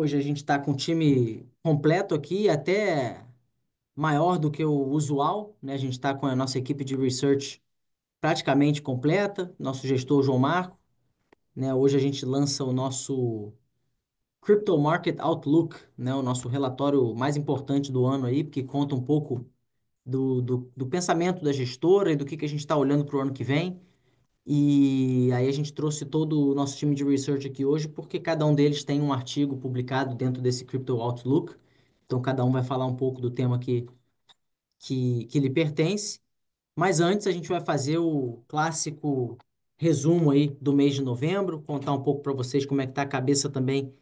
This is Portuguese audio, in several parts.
Hoje a gente está com um time completo aqui, até maior do que o usual, né? A gente está com a nossa equipe de research praticamente completa, nosso gestor João Marco, né? Hoje a gente lança o nosso Crypto Market Outlook, né? O nosso relatório mais importante do ano aí, porque conta um pouco do, do, do pensamento da gestora e do que, que a gente está olhando para o ano que vem. E aí a gente trouxe todo o nosso time de research aqui hoje, porque cada um deles tem um artigo publicado dentro desse Crypto Outlook. Então cada um vai falar um pouco do tema que, que, que lhe pertence. Mas antes a gente vai fazer o clássico resumo aí do mês de novembro, contar um pouco para vocês como é que está a cabeça também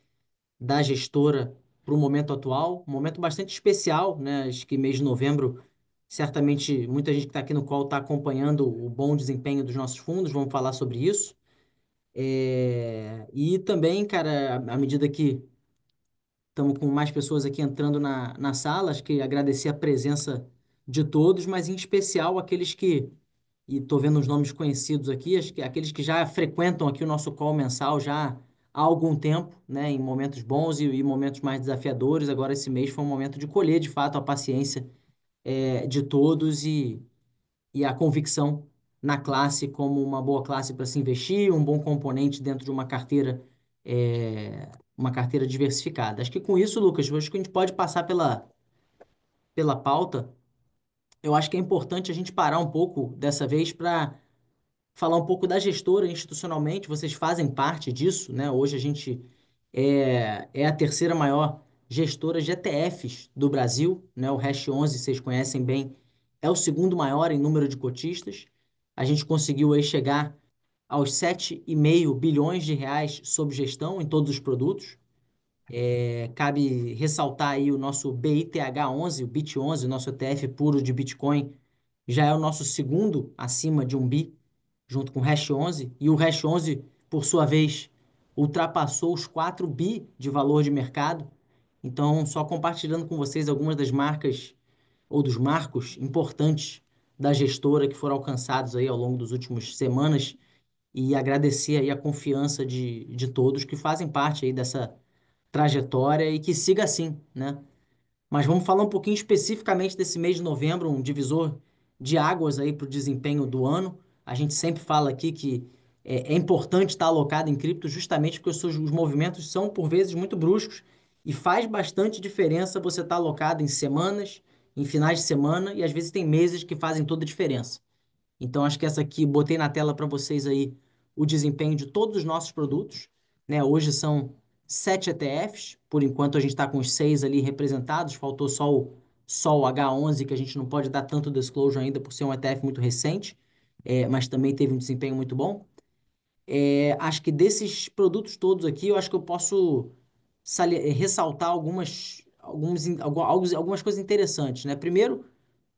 da gestora para o momento atual. Um momento bastante especial, né? Acho que mês de novembro Certamente muita gente que está aqui no call está acompanhando o bom desempenho dos nossos fundos, vamos falar sobre isso. É, E também, cara, à medida que estamos com mais pessoas aqui entrando na, na sala, acho que agradecer a presença de todos, mas em especial aqueles que, e estou vendo os nomes conhecidos aqui, acho que aqueles que já frequentam aqui o nosso call mensal já há algum tempo, né, em momentos bons e, e momentos mais desafiadores. Agora, esse mês foi um momento de colher, de fato, a paciência é, de todos e, e a convicção na classe como uma boa classe para se investir, um bom componente dentro de uma carteira, é, uma carteira diversificada. Acho que com isso, Lucas, acho que a gente pode passar pela, pela pauta. Eu acho que é importante a gente parar um pouco dessa vez para falar um pouco da gestora institucionalmente. Vocês fazem parte disso, né? Hoje a gente é, é a terceira maior gestora de ETFs do Brasil, né? O Hash 11, vocês conhecem bem, é o segundo maior em número de cotistas. A gente conseguiu aí chegar aos 7,5 bilhões de reais sob gestão em todos os produtos. É, cabe ressaltar aí o nosso BITH11, o BIT11, o nosso ETF puro de Bitcoin, já é o nosso segundo acima de um bi, junto com o Hash 11. E o Hash 11, por sua vez, ultrapassou os 4 bi de valor de mercado. Então, só compartilhando com vocês algumas das marcas ou dos marcos importantes da gestora que foram alcançados aí ao longo das últimas semanas e agradecer aí a confiança de, de todos que fazem parte aí dessa trajetória e que siga assim, né? Mas vamos falar um pouquinho especificamente desse mês de novembro, um divisor de águas aí para o desempenho do ano. A gente sempre fala aqui que é, é importante estar alocado em cripto justamente porque os, seus, os movimentos são por vezes muito bruscos e faz bastante diferença você estar alocado em semanas, em finais de semana e às vezes tem meses que fazem toda a diferença. Então acho que essa aqui botei na tela para vocês aí o desempenho de todos os nossos produtos, né? Hoje são sete ETFs, por enquanto a gente está com os seis ali representados, faltou só o, só o H11 que a gente não pode dar tanto disclosure ainda por ser um ETF muito recente, é, mas também teve um desempenho muito bom. É, acho que desses produtos todos aqui, eu acho que eu posso ressaltar algumas, alguns, algumas, algumas coisas interessantes, né? Primeiro,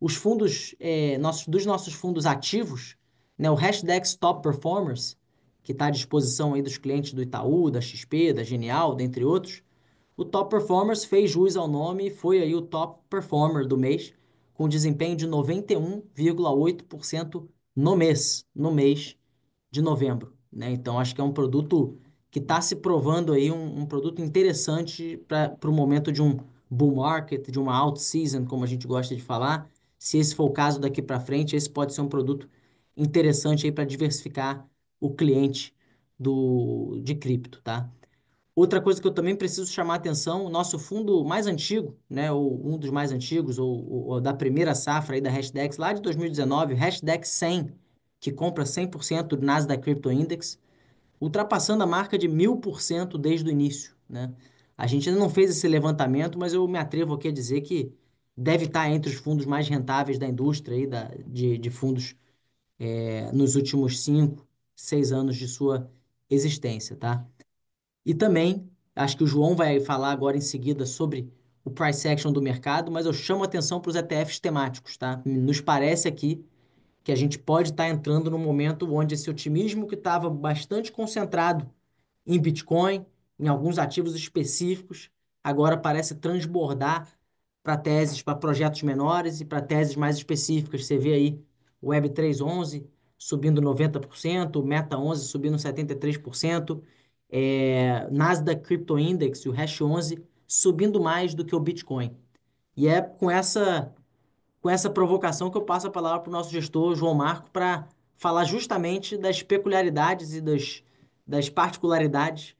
os fundos é, nossos, dos nossos fundos ativos, né? O Hashdex Top Performers, que está à disposição aí dos clientes do Itaú, da XP, da Genial, dentre outros. O Top Performers fez jus ao nome e foi aí o top performer do mês, com desempenho de 91,8% no mês, no mês de novembro, né? Então acho que é um produto que está se provando aí um, um produto interessante para o momento de um bull market, de uma out season, como a gente gosta de falar. Se esse for o caso daqui para frente, esse pode ser um produto interessante aí para diversificar o cliente do, de cripto, tá? Outra coisa que eu também preciso chamar a atenção, o nosso fundo mais antigo, né, ou um dos mais antigos, ou, ou da primeira safra aí da Hashdex, lá de 2019, o Hashdex 100, que compra 100% do Nasdaq Crypto Index, ultrapassando a marca de 1000% desde o início, né? A gente ainda não fez esse levantamento, mas eu me atrevo aqui a dizer que deve estar entre os fundos mais rentáveis da indústria aí, da, de, de fundos é, nos últimos cinco, seis anos de sua existência, tá? E também, acho que o João vai falar agora em seguida sobre o price action do mercado, mas eu chamo atenção para os ETFs temáticos, tá? Nos parece aqui que a gente pode estar entrando num momento onde esse otimismo que estava bastante concentrado em Bitcoin, em alguns ativos específicos, agora parece transbordar para teses, para projetos menores e para teses mais específicas. Você vê aí o Web311 subindo 90%, o Meta 11 subindo 73%, é, Nasdaq Crypto Index e o Hash 11 subindo mais do que o Bitcoin. E é com essa, com essa provocação que eu passo a palavra para o nosso gestor, João Marco, para falar justamente das peculiaridades e das, das particularidades,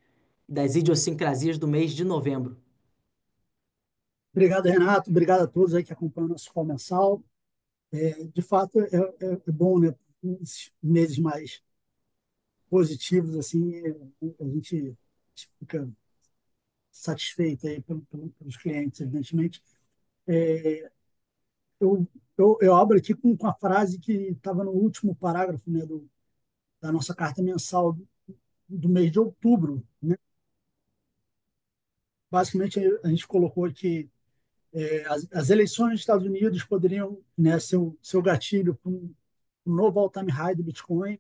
das idiosincrasias do mês de novembro. Obrigado, Renato. Obrigado a todos aí que acompanham o nosso call mensal. É, de fato, é, é, é bom, né? Esses meses mais positivos, assim, a gente fica satisfeito aí pelos clientes, evidentemente. É, eu, eu, eu, abro aqui com, com a frase que estava no último parágrafo né, do, da nossa carta mensal do, do mês de outubro. Né? Basicamente, a gente colocou aqui é, as, as, eleições dos Estados Unidos poderiam né, ser o gatilho para um, um novo all-time high do Bitcoin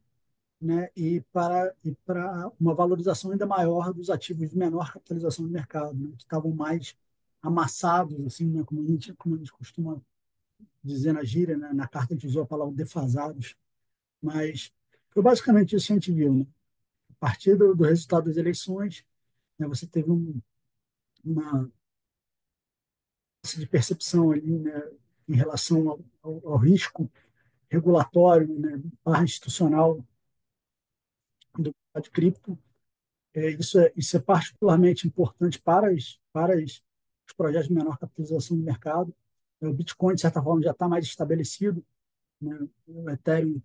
né, e para e para uma valorização ainda maior dos ativos de menor capitalização do mercado, né, que estavam mais amassados, assim, né, como a gente como a gente costuma dizer na gíria, né, na carta que usou a palavra defasados, mas foi basicamente isso que a gente viu, né? A partir do, do resultado das eleições, né, você teve um, uma de percepção ali, né, em relação ao, ao, ao risco regulatório, né, barra institucional do mercado cripto. É, isso, é, isso é particularmente importante para, as, para as, os projetos de menor capitalização do mercado. É, o Bitcoin, de certa forma, já está mais estabelecido. Né? O Ethereum,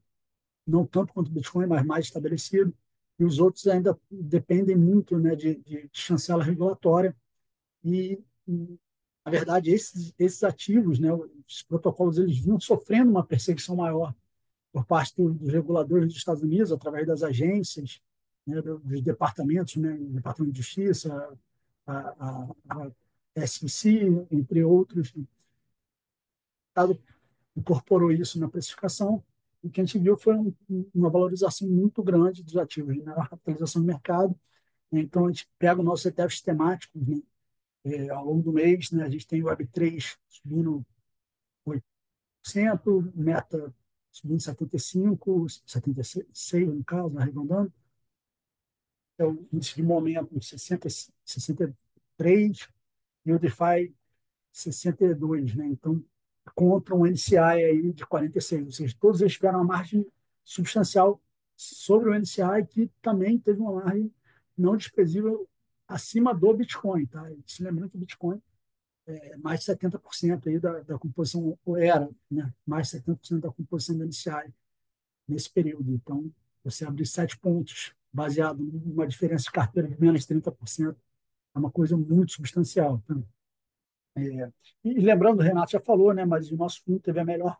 não tanto quanto o Bitcoin, mas mais estabelecido. E os outros ainda dependem muito né, de, de chancela regulatória. E, na verdade, esses, esses ativos, né, os protocolos, eles vinham sofrendo uma perseguição maior por parte dos reguladores dos Estados Unidos, através das agências, né, dos departamentos, né, o Departamento de Justiça, a, a, a SEC, entre outros. O Estado incorporou isso na precificação e o que a gente viu foi um, uma valorização muito grande dos ativos menor capitalização do mercado. Então, a gente pega os nossos ETFs temáticos, né, é, ao longo do mês, né, a gente tem o Web3 subindo 8%, Meta subindo 75, 76 no caso, arredondando. É o índice de momento 60, 63 e o DeFi 62, né? Então, contra um NCI aí de 46, ou seja, todos eles tiveram uma margem substancial sobre o NCI, que também teve uma margem não desprezível acima do Bitcoin, tá? Se lembrando que o Bitcoin é, mais de 70% aí da, da composição, ou era, né, mais de 70% da composição do NCI nesse período. Então, você abrir sete pontos baseado numa diferença de carteira de menos de 30%, é uma coisa muito substancial. Tá? É, e lembrando, o Renato já falou, né, mas o nosso fundo teve a melhor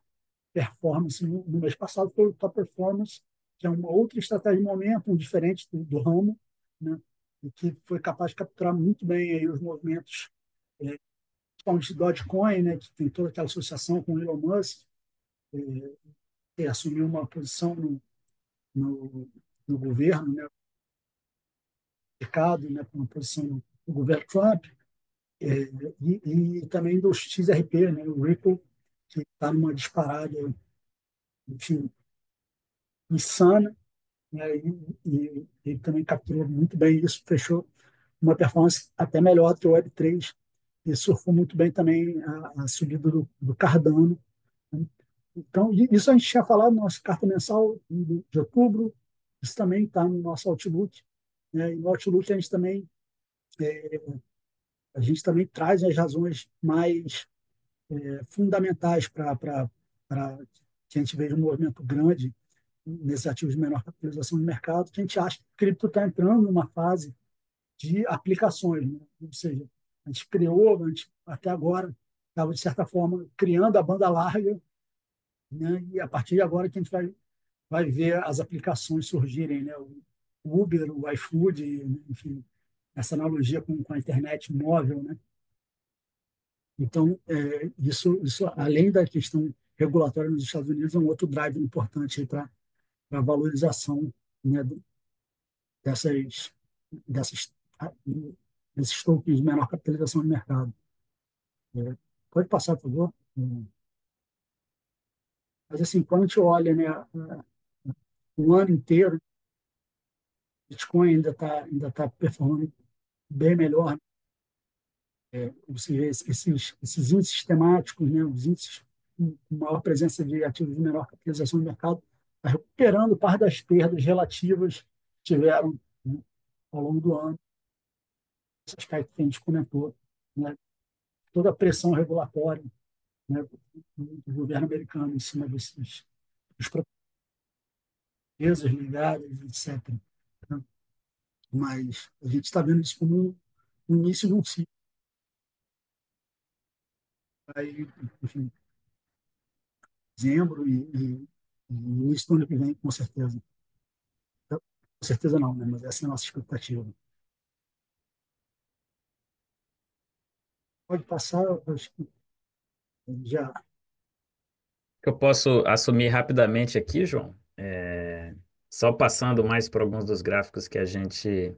performance no, no mês passado, foi o Top Performance, que é uma outra estratégia de momento, diferente do, do ramo, né, e que foi capaz de capturar muito bem aí os movimentos é, principalmente Dogecoin, né, que tem toda aquela associação com o Elon Musk, é, que assumiu uma posição no, no, no governo, né, mercado, né, uma posição no governo Trump, é, e, e, também do XRP, né, o Ripple, que está numa disparada, enfim, insana, né, e, e, e, também capturou muito bem isso, fechou uma performance até melhor do que o Web3, e surfou muito bem também a, a subida do, do Cardano. Né? Então, isso a gente tinha falado na nossa carta mensal de, outubro, isso também está no nosso Outlook. Né? E no Outlook a gente também é, a gente também traz as razões mais é, fundamentais para que a gente veja um movimento grande nesses ativos de menor capitalização do mercado, que a gente acha que o cripto está entrando numa fase de aplicações, né? ou seja, a gente criou, a gente, até agora, estava, de certa forma, criando a banda larga, né? e a partir de agora que a gente vai, vai ver as aplicações surgirem, né? o Uber, o iFood, enfim, essa analogia com, com a internet móvel. Né? Então, é, isso, isso, além da questão regulatória nos Estados Unidos, é um outro drive importante para a valorização né, dessas, dessas desses tokens de menor capitalização de mercado. É, pode passar, por favor. É. Mas, assim, quando a gente olha né, o ano inteiro, Bitcoin ainda está ainda tá performando bem melhor. É, você vê esses, esses índices temáticos, né, os índices com maior presença de ativos de menor capitalização do mercado, está recuperando parte das perdas relativas que tiveram né, ao longo do ano. Esse aspecto que a gente comentou, né, toda a pressão regulatória né, do governo americano em cima desses dos empresas ligadas, etc. Mas a gente está vendo isso como o início de um ciclo. Aí, enfim, dezembro e, e, e início do ano que vem, com certeza. Com certeza não, né? mas essa é a nossa expectativa. Pode passar, acho que já. Eu posso assumir rapidamente aqui, João, é, só passando mais por alguns dos gráficos que a gente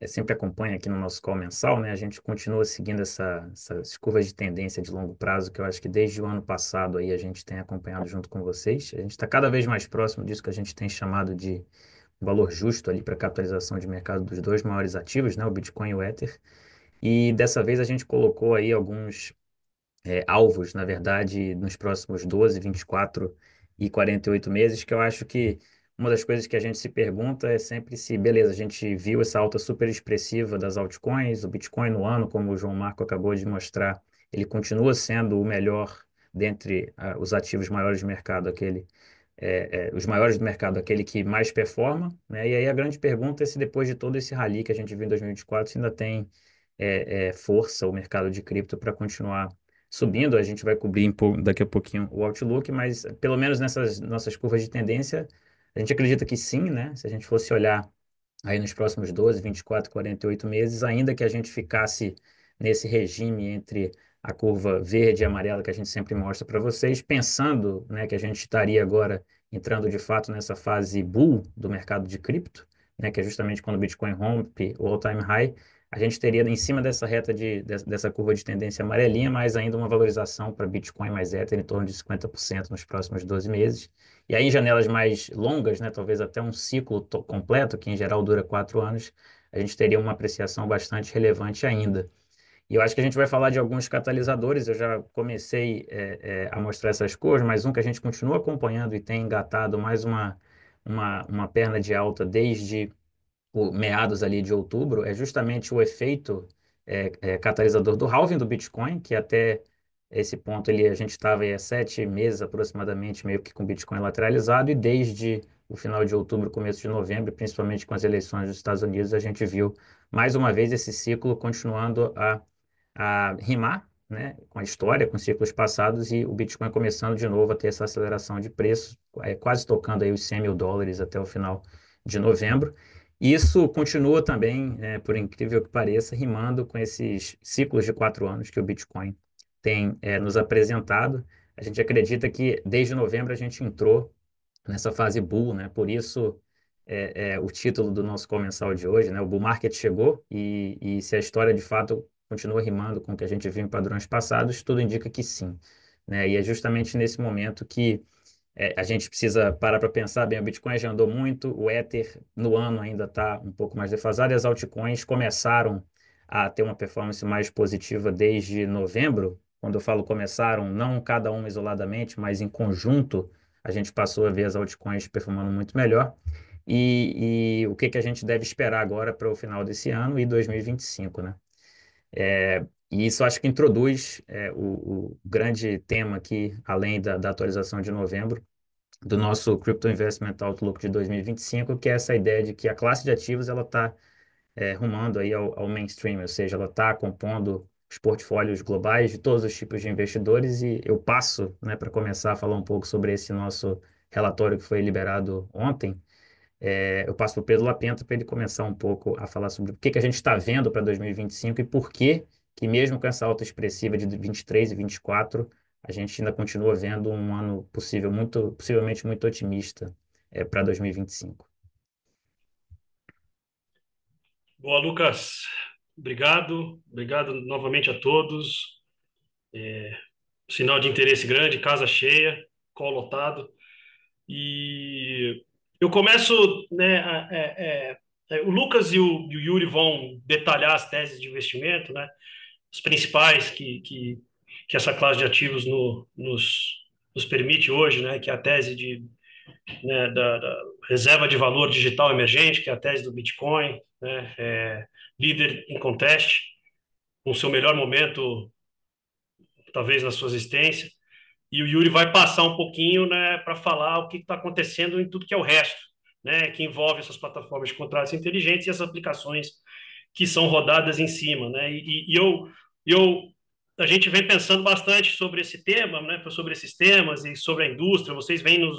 é, sempre acompanha aqui no nosso call mensal, né? A gente continua seguindo essa, essas curvas de tendência de longo prazo, que eu acho que desde o ano passado aí a gente tem acompanhado junto com vocês. A gente está cada vez mais próximo disso que a gente tem chamado de valor justo ali para capitalização de mercado dos dois maiores ativos, né? O Bitcoin e o Ether. E dessa vez a gente colocou aí alguns é, alvos, na verdade, nos próximos 12, 24 e 48 meses, que eu acho que uma das coisas que a gente se pergunta é sempre se, beleza, a gente viu essa alta super expressiva das altcoins, o Bitcoin no ano, como o João Marco acabou de mostrar, ele continua sendo o melhor dentre uh, os ativos maiores do mercado, aquele, é, é, os maiores do mercado, aquele que mais performa, né? E aí a grande pergunta é se depois de todo esse rally que a gente viu em 2024, se ainda tem é, é, força o mercado de cripto para continuar subindo. A gente vai cobrir daqui a pouquinho o outlook, mas pelo menos nessas nossas curvas de tendência, a gente acredita que sim, né? Se a gente fosse olhar aí nos próximos 12, 24, 48 meses, ainda que a gente ficasse nesse regime entre a curva verde e amarela que a gente sempre mostra para vocês, pensando né, que a gente estaria agora entrando de fato nessa fase bull do mercado de cripto, né, que é justamente quando o Bitcoin rompe o all-time high, a gente teria em cima dessa reta de, dessa curva de tendência amarelinha, mais ainda uma valorização para Bitcoin mais Ether em torno de 50% nos próximos 12 meses. E aí, em janelas mais longas, né, talvez até um ciclo completo, que em geral dura quatro anos, a gente teria uma apreciação bastante relevante ainda. E eu acho que a gente vai falar de alguns catalisadores. Eu já comecei é, é, a mostrar essas cores, mas um que a gente continua acompanhando e tem engatado mais uma, uma, uma perna de alta desde o meados ali de outubro, é justamente o efeito é, é, catalisador do halving do Bitcoin, que até esse ponto ele, a gente estava há sete meses aproximadamente, meio que com Bitcoin lateralizado, e desde o final de outubro, começo de novembro, principalmente com as eleições dos Estados Unidos, a gente viu mais uma vez esse ciclo continuando a, a rimar né, com a história, com ciclos passados, e o Bitcoin começando de novo a ter essa aceleração de preços, é, quase tocando aí os 100 mil dólares até o final de novembro. Isso continua também, é, por incrível que pareça, rimando com esses ciclos de quatro anos que o Bitcoin tem é, nos apresentado. A gente acredita que desde novembro a gente entrou nessa fase bull, né? Por isso é, é, o título do nosso comensal de hoje, né? O bull market chegou e, e se a história de fato continua rimando com o que a gente viu em padrões passados, tudo indica que sim, né? E é justamente nesse momento que é, a gente precisa parar para pensar, bem, o Bitcoin já andou muito, o Ether no ano ainda está um pouco mais defasado, e as altcoins começaram a ter uma performance mais positiva desde novembro. Quando eu falo começaram, não cada uma isoladamente, mas em conjunto, a gente passou a ver as altcoins performando muito melhor. E, e o que, que a gente deve esperar agora para o final desse ano e 2025, né? É, e isso acho que introduz é, o, o, grande tema aqui, além da, da, atualização de novembro, do nosso Crypto Investment Outlook de 2025, que é essa ideia de que a classe de ativos ela está é, rumando aí ao, ao, mainstream, ou seja, ela está compondo os portfólios globais de todos os tipos de investidores e eu passo né, para começar a falar um pouco sobre esse nosso relatório que foi liberado ontem, é, eu passo para o Pedro Lapenta para ele começar um pouco a falar sobre o que, que a gente está vendo para 2025 e por que, que mesmo com essa alta expressiva de 23 e 24, a gente ainda continua vendo um ano possível muito, possivelmente muito otimista é, para 2025. Boa, Lucas. Obrigado. Obrigado novamente a todos. É, sinal de interesse grande, casa cheia, call lotado. E eu começo né, é, é, É, o Lucas e o, e o Yuri vão detalhar as teses de investimento, né? Os principais que, que, que essa classe de ativos no, nos, nos permite hoje, né? Que é a tese de, né, da, da, reserva de valor digital emergente, que é a tese do Bitcoin, né? É, líder em contest, com seu melhor momento, talvez na sua existência. E o Yuri vai passar um pouquinho, né, para falar o que está acontecendo em tudo que é o resto né, que envolve essas plataformas de contratos inteligentes e as aplicações que são rodadas em cima, né? E, e eu, eu, a gente vem pensando bastante sobre esse tema, né, sobre esses temas e sobre a indústria. Vocês vêm nos,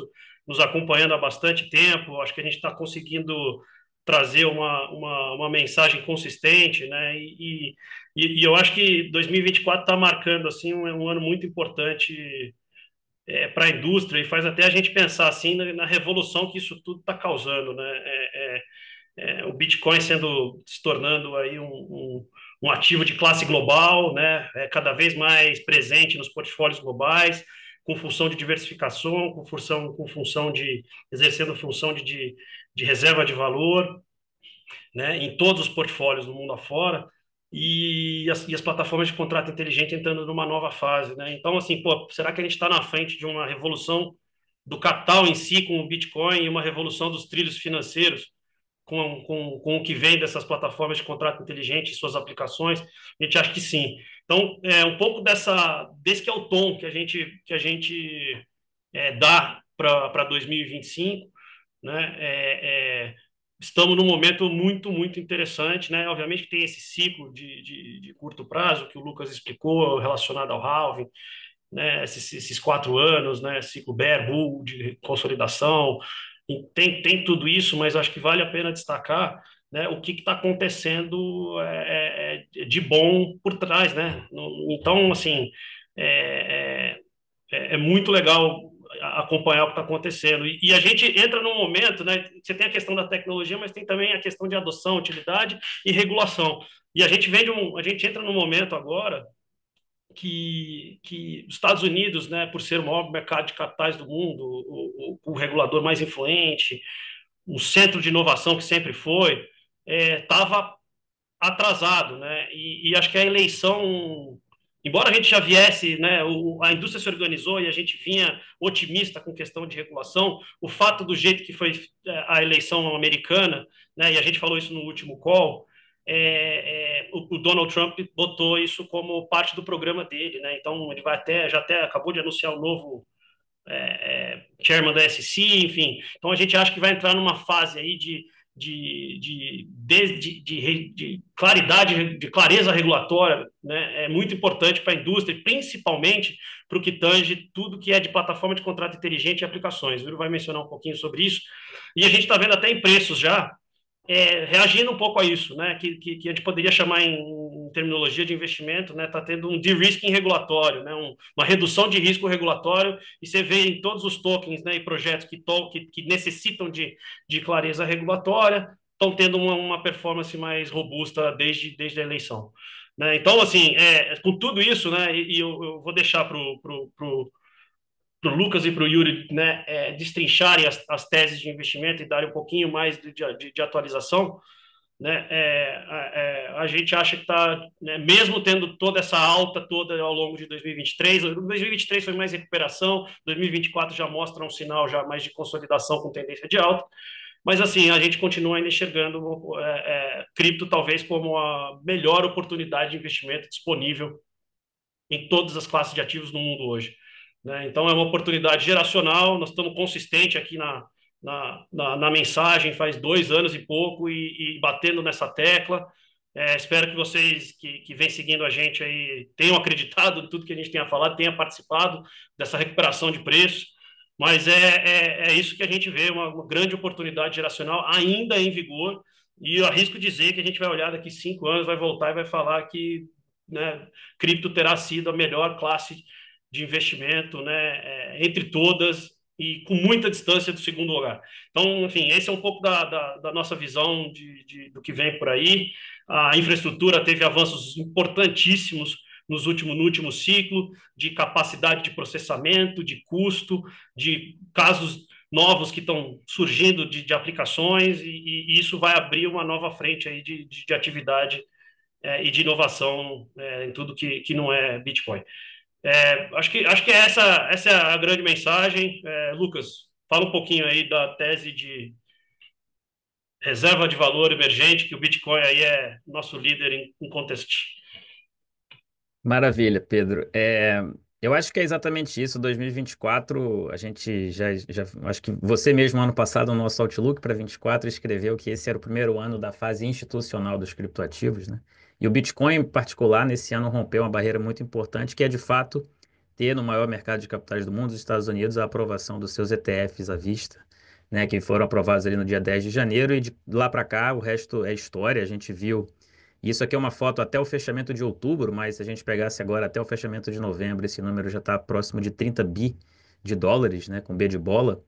nos acompanhando há bastante tempo. Acho que a gente está conseguindo trazer uma, uma, uma, mensagem consistente, né? E, e, e eu acho que 2024 está marcando assim um, um ano muito importante é, para a indústria e faz até a gente pensar assim na, na revolução que isso tudo está causando, né? É, é, é, o Bitcoin sendo se tornando aí um, um, um, ativo de classe global, né? É cada vez mais presente nos portfólios globais, com função de diversificação, com função, com função de exercendo função de, de, de reserva de valor, né? Em todos os portfólios do mundo afora e as, e as, plataformas de contrato inteligente entrando numa nova fase, né? Então, assim, pô, será que a gente está na frente de uma revolução do capital em si com o Bitcoin e uma revolução dos trilhos financeiros com, com, com o que vem dessas plataformas de contrato inteligente e suas aplicações? A gente acha que sim. Então, é um pouco dessa, desse que é o tom que a gente, que a gente é, dá para 2025, né? É, é, estamos num momento muito, muito interessante, né? Obviamente tem esse ciclo de, de, de curto prazo que o Lucas explicou relacionado ao halving, né? Esses, esses quatro anos, né? Ciclo bear, bull, de consolidação, tem, tem tudo isso, mas acho que vale a pena destacar né, o que está acontecendo é, é, é, de bom por trás, né? Então, assim, é, é, é muito legal acompanhar o que está acontecendo. E, e, a gente entra num momento, né? Você tem a questão da tecnologia, mas tem também a questão de adoção, utilidade e regulação. E a gente vem um, a gente entra num momento agora que, que os Estados Unidos, né, por ser o maior mercado de capitais do mundo, o, o, o regulador mais influente, o centro de inovação que sempre foi, estava é, atrasado, né? E, e acho que a eleição embora a gente já viesse, né, o, a indústria se organizou e a gente vinha otimista com questão de regulação, o fato do jeito que foi é, a eleição americana, né, e a gente falou isso no último call, é, é, o, o, Donald Trump botou isso como parte do programa dele, né, então ele vai até, já até acabou de anunciar o novo é, é chairman da SEC, enfim, então a gente acha que vai entrar numa fase aí de de, de, de, de, de claridade, de clareza regulatória, né, é muito importante para a indústria, principalmente para o que tange tudo que é de plataforma de contrato inteligente e aplicações. O Yuri vai mencionar um pouquinho sobre isso. E a gente está vendo até em preços já, é, reagindo um pouco a isso, né, que, que, que, a gente poderia chamar em, em terminologia de investimento, né, está tendo um de-risking regulatório, né, um, uma redução de risco regulatório, e você vê em todos os tokens né, e projetos que, to, que, que necessitam de, de clareza regulatória, estão tendo uma, uma, performance mais robusta desde, desde a eleição. Né? Então, assim, é, com tudo isso, né, e, e eu, eu, vou deixar para o para o Lucas e para o Yuri né, é, destrincharem as, as, teses de investimento e darem um pouquinho mais de, de, de atualização, né, é, é, a gente acha que está, né, mesmo tendo toda essa alta toda ao longo de 2023, 2023 foi mais recuperação, 2024 já mostra um sinal já mais de consolidação com tendência de alta, mas assim, a gente continua ainda enxergando é, é, cripto talvez como a melhor oportunidade de investimento disponível em todas as classes de ativos no mundo hoje. Né? Então, é uma oportunidade geracional. Nós estamos consistentes aqui na, na, na, na, mensagem faz dois anos e pouco e, e batendo nessa tecla. É, espero que vocês que, que vêm seguindo a gente aí tenham acreditado em tudo que a gente tenha falado, tenham participado dessa recuperação de preços. Mas é, é, é isso que a gente vê, uma, uma grande oportunidade geracional ainda em vigor. E eu arrisco dizer que a gente vai olhar daqui cinco anos, vai voltar e vai falar que né, cripto terá sido a melhor classe de investimento né, é, entre todas e com muita distância do segundo lugar. Então, enfim, esse é um pouco da, da, da nossa visão de, de, do que vem por aí. A infraestrutura teve avanços importantíssimos nos últimos, no último ciclo, de capacidade de processamento, de custo, de casos novos que estão surgindo de, de aplicações e, e, isso vai abrir uma nova frente aí de, de, de atividade é, e de inovação é, em tudo que, que não é Bitcoin. É, acho que acho que essa essa é a grande mensagem. É, Lucas, fala um pouquinho aí da tese de reserva de valor emergente, que o Bitcoin aí é nosso líder em, contest. Maravilha, Pedro. É, eu acho que é exatamente isso. 2024, a gente já, já. Acho que você mesmo, ano passado, no nosso Outlook para 24, escreveu que esse era o primeiro ano da fase institucional dos criptoativos, né? E o Bitcoin, em particular, nesse ano rompeu uma barreira muito importante, que é de fato ter no maior mercado de capitais do mundo, os Estados Unidos, a aprovação dos seus ETFs à vista, né, que foram aprovados ali no dia 10 de janeiro, e de lá para cá o resto é história. A gente viu. Isso aqui é uma foto até o fechamento de outubro, mas se a gente pegasse agora até o fechamento de novembro, esse número já está próximo de 30 bi de dólares, né, com B de bola,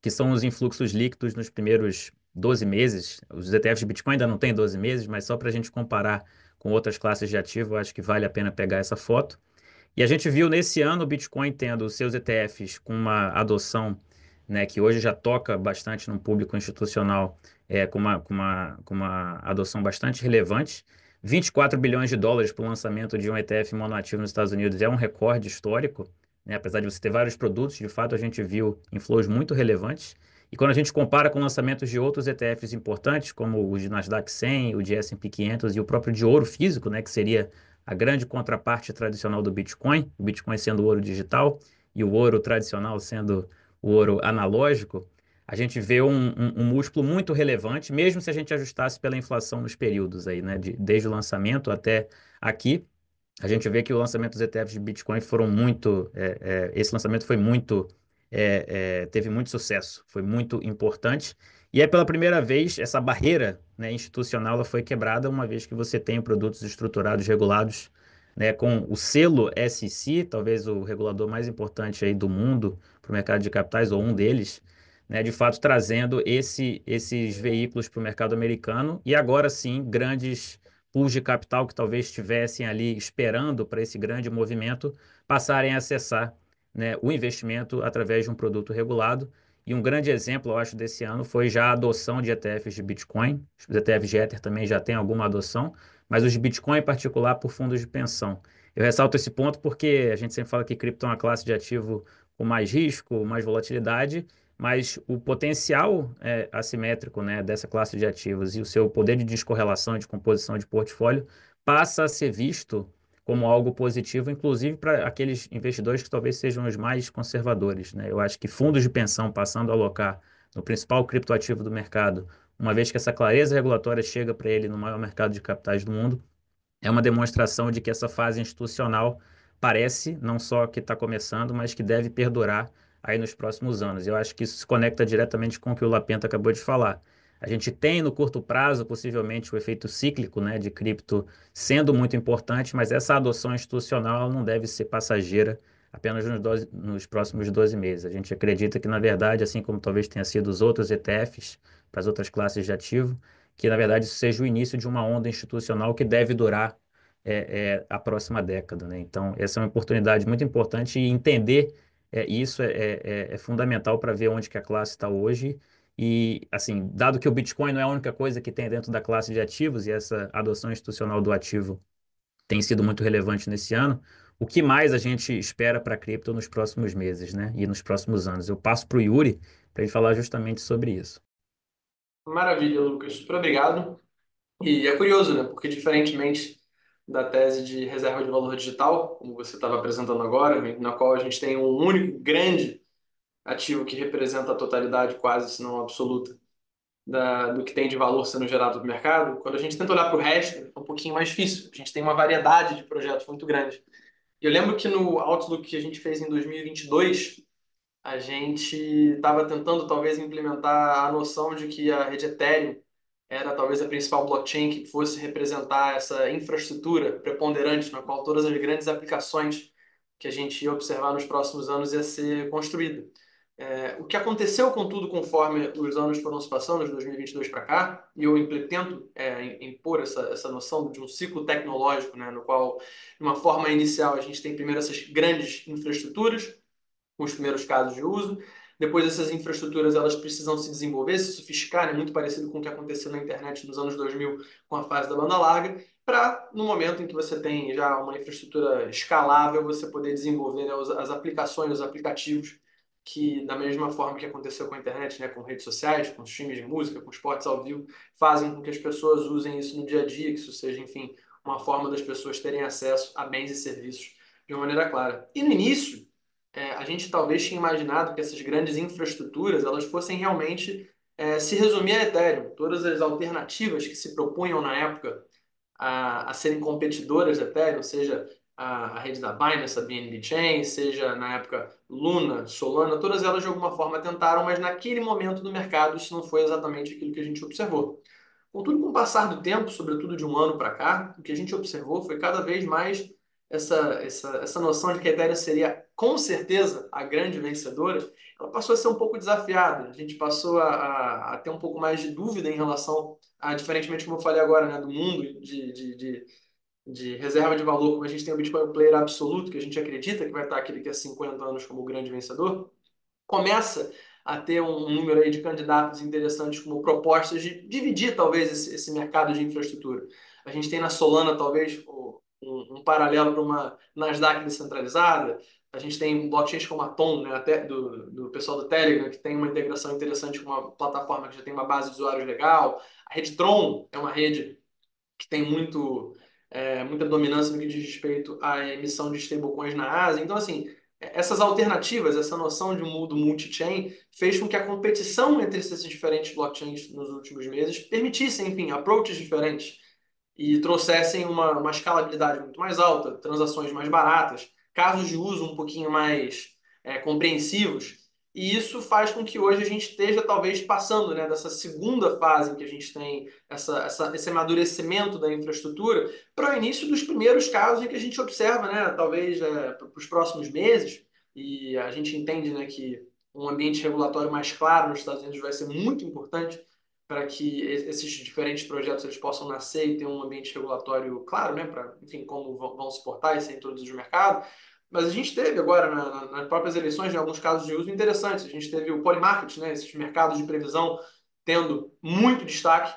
que são os influxos líquidos nos primeiros 12 meses. Os ETFs de Bitcoin ainda não têm 12 meses, mas só para a gente comparar com outras classes de ativo, acho que vale a pena pegar essa foto. E a gente viu nesse ano o Bitcoin tendo seus ETFs com uma adoção, né, que hoje já toca bastante no público institucional, é, com, uma, com, uma, com uma adoção bastante relevante. 24 bilhões de dólares para o lançamento de um ETF monoativo nos Estados Unidos é um recorde histórico, né? apesar de você ter vários produtos, de fato a gente viu inflows muito relevantes. E quando a gente compara com lançamentos de outros ETFs importantes, como o de Nasdaq 100, o de S&P 500 e o próprio de ouro físico, né, que seria a grande contraparte tradicional do Bitcoin, o Bitcoin sendo o ouro digital e o ouro tradicional sendo o ouro analógico, a gente vê um, um, um, múltiplo muito relevante, mesmo se a gente ajustasse pela inflação nos períodos aí, né, de, desde o lançamento até aqui, a gente vê que o lançamento dos ETFs de Bitcoin foram muito, é, é, esse lançamento foi muito é, é, teve muito sucesso, foi muito importante. E é pela primeira vez essa barreira né, institucional ela foi quebrada, uma vez que você tem produtos estruturados, regulados, né, com o selo SEC, talvez o regulador mais importante aí do mundo para o mercado de capitais, ou um deles, né, de fato trazendo esse, esses veículos para o mercado americano e agora sim grandes pools de capital que talvez estivessem ali esperando para esse grande movimento passarem a acessar né, o investimento através de um produto regulado. E um grande exemplo, eu acho, desse ano foi já a adoção de ETFs de Bitcoin. Os ETFs de Ether também já têm alguma adoção, mas os de Bitcoin em particular por fundos de pensão. Eu ressalto esse ponto porque a gente sempre fala que cripto é uma classe de ativo com mais risco, mais volatilidade, mas o potencial é, assimétrico né, dessa classe de ativos e o seu poder de descorrelação, de composição de portfólio, passa a ser visto como algo positivo, inclusive para aqueles investidores que talvez sejam os mais conservadores. Né? Eu acho que fundos de pensão passando a alocar no principal criptoativo do mercado, uma vez que essa clareza regulatória chega para ele no maior mercado de capitais do mundo, é uma demonstração de que essa fase institucional parece não só que está começando, mas que deve perdurar aí nos próximos anos. Eu acho que isso se conecta diretamente com o que o Lapenta acabou de falar. A gente tem no curto prazo, possivelmente, o efeito cíclico né, de cripto sendo muito importante, mas essa adoção institucional não deve ser passageira apenas nos, 12, nos próximos 12 meses. A gente acredita que, na verdade, assim como talvez tenha sido os outros ETFs para as outras classes de ativo, que, na verdade, isso seja o início de uma onda institucional que deve durar é, é, a próxima década. Né? Então, essa é uma oportunidade muito importante e entender é, isso é, é, é fundamental para ver onde que a classe está hoje e, assim, dado que o Bitcoin não é a única coisa que tem dentro da classe de ativos e essa adoção institucional do ativo tem sido muito relevante nesse ano, o que mais a gente espera para a cripto nos próximos meses, né? E nos próximos anos? Eu passo para o Yuri para ele falar justamente sobre isso. Maravilha, Lucas. Super obrigado. E é curioso, né? Porque diferentemente da tese de reserva de valor digital, como você estava apresentando agora, na qual a gente tem um único grande ativo que representa a totalidade quase, se não absoluta, da, do que tem de valor sendo gerado no mercado, quando a gente tenta olhar para o resto, é um pouquinho mais difícil. A gente tem uma variedade de projetos muito grande. Eu lembro que no Outlook que a gente fez em 2022, a gente estava tentando talvez implementar a noção de que a rede Ethereum era talvez a principal blockchain que fosse representar essa infraestrutura preponderante na qual todas as grandes aplicações que a gente ia observar nos próximos anos ia ser construída. É, o que aconteceu, contudo, conforme os anos foram se passando, de 2022 para cá, e eu tento é, impor essa, essa noção de um ciclo tecnológico, né, no qual, de uma forma inicial, a gente tem primeiro essas grandes infraestruturas, com os primeiros casos de uso, Depois essas infraestruturas elas precisam se desenvolver, se sofisticar, né? muito parecido com o que aconteceu na internet nos anos 2000 com a fase da banda larga, para no momento em que você tem já uma infraestrutura escalável, você poder desenvolver né, as aplicações, os aplicativos que da mesma forma que aconteceu com a internet, né, com redes sociais, com streams de música, com esportes ao vivo, fazem com que as pessoas usem isso no dia a dia, que isso seja, enfim, uma forma das pessoas terem acesso a bens e serviços de uma maneira clara. E no início, é, a gente talvez tinha imaginado que essas grandes infraestruturas elas fossem realmente é, se resumir a Ethereum. Todas as alternativas que se propunham na época a, a serem competidoras da Ethereum, seja a, a, rede da Binance, a BNB Chain, seja na época Luna, Solana, todas elas de alguma forma tentaram, mas naquele momento do mercado isso não foi exatamente aquilo que a gente observou. Contudo, com o passar do tempo, sobretudo de um ano para cá, o que a gente observou foi cada vez mais essa, essa, essa noção de que a Ethereum seria com certeza a grande vencedora, ela passou a ser um pouco desafiada. A gente passou a, a, a ter um pouco mais de dúvida em relação a, diferentemente como eu falei agora, né, do mundo de, de, de, de reserva de valor, como a gente tem o Bitcoin Player absoluto, que a gente acredita que vai estar aquele que é 50 anos como o grande vencedor, começa a ter um número aí de candidatos interessantes como propostas de dividir talvez esse, esse mercado de infraestrutura. A gente tem na Solana talvez um, um paralelo para uma Nasdaq descentralizada. A gente tem blockchains como a Tom, né, até do, do pessoal do Telegram, que tem uma integração interessante com uma plataforma que já tem uma base de usuários legal. A rede Tron é uma rede que tem muito, é, muita dominância no que diz respeito à emissão de stablecoins na Ásia. Então, assim, essas alternativas, essa noção de um mundo multi-chain, fez com que a competição entre esses diferentes blockchains nos últimos meses permitisse, enfim, approaches diferentes e trouxessem uma, uma escalabilidade muito mais alta, transações mais baratas, casos de uso um pouquinho mais é, compreensivos. E isso faz com que hoje a gente esteja talvez passando né, dessa segunda fase que a gente tem essa, essa, esse amadurecimento da infraestrutura para o início dos primeiros casos em que a gente observa, né, talvez é, para os próximos meses, e a gente entende né, que um ambiente regulatório mais claro nos Estados Unidos vai ser muito importante para que esses diferentes projetos eles possam nascer e ter um ambiente regulatório claro, né, para, enfim, como vão suportar e ser introduzidos no mercado. Mas a gente teve agora, na, na, nas próprias eleições, em alguns casos de uso interessantes. A gente teve o polymarket, né, esses mercados de previsão tendo muito destaque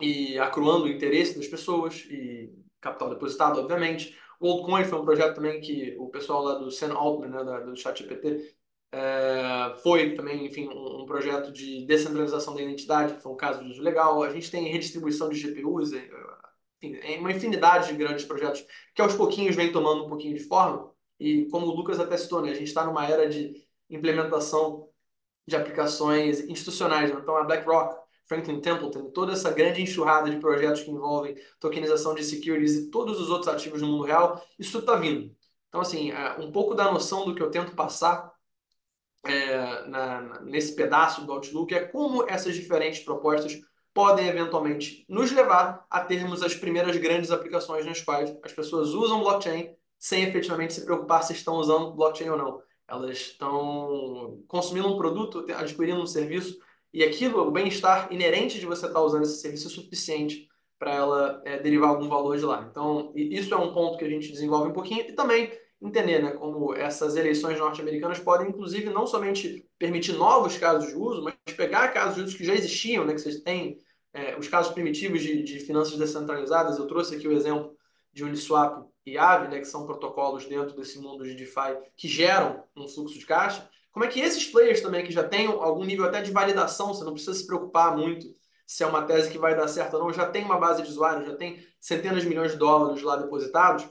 e acruando o interesse das pessoas e capital depositado, obviamente. O Oldcoin foi um projeto também que o pessoal lá do Sam Altman, né, do ChatGPT, é, foi também, enfim, um, um, projeto de descentralização da identidade, que foi um caso de uso legal. A gente tem redistribuição de GPUs, é, enfim, é uma infinidade de grandes projetos que aos pouquinhos vem tomando um pouquinho de forma. E como o Lucas até citou, né, a gente está numa era de implementação de aplicações institucionais. Né? Então, a BlackRock, Franklin Templeton, toda essa grande enxurrada de projetos que envolvem tokenização de securities e todos os outros ativos no mundo real, isso está vindo. Então, assim, é, um pouco da noção do que eu tento passar é, na, nesse pedaço do Outlook é como essas diferentes propostas podem eventualmente nos levar a termos as primeiras grandes aplicações nas quais as pessoas usam blockchain sem efetivamente se preocupar se estão usando blockchain ou não. Elas estão consumindo um produto, adquirindo um serviço, e aquilo, o bem-estar inerente de você estar usando esse serviço é suficiente para ela é, derivar algum valor de lá. Então, isso é um ponto que a gente desenvolve um pouquinho, e também entender né, como essas eleições norte-americanas podem, inclusive, não somente permitir novos casos de uso, mas pegar casos de uso que já existiam, né, que vocês têm é, os casos primitivos de, de finanças descentralizadas. Eu trouxe aqui o exemplo de Uniswap e Aave, né, que são protocolos dentro desse mundo de DeFi que geram um fluxo de caixa. Como é que esses players também, que já têm algum nível até de validação, você não precisa se preocupar muito se é uma tese que vai dar certo ou não, já tem uma base de usuários, já tem centenas de milhões de dólares lá depositados,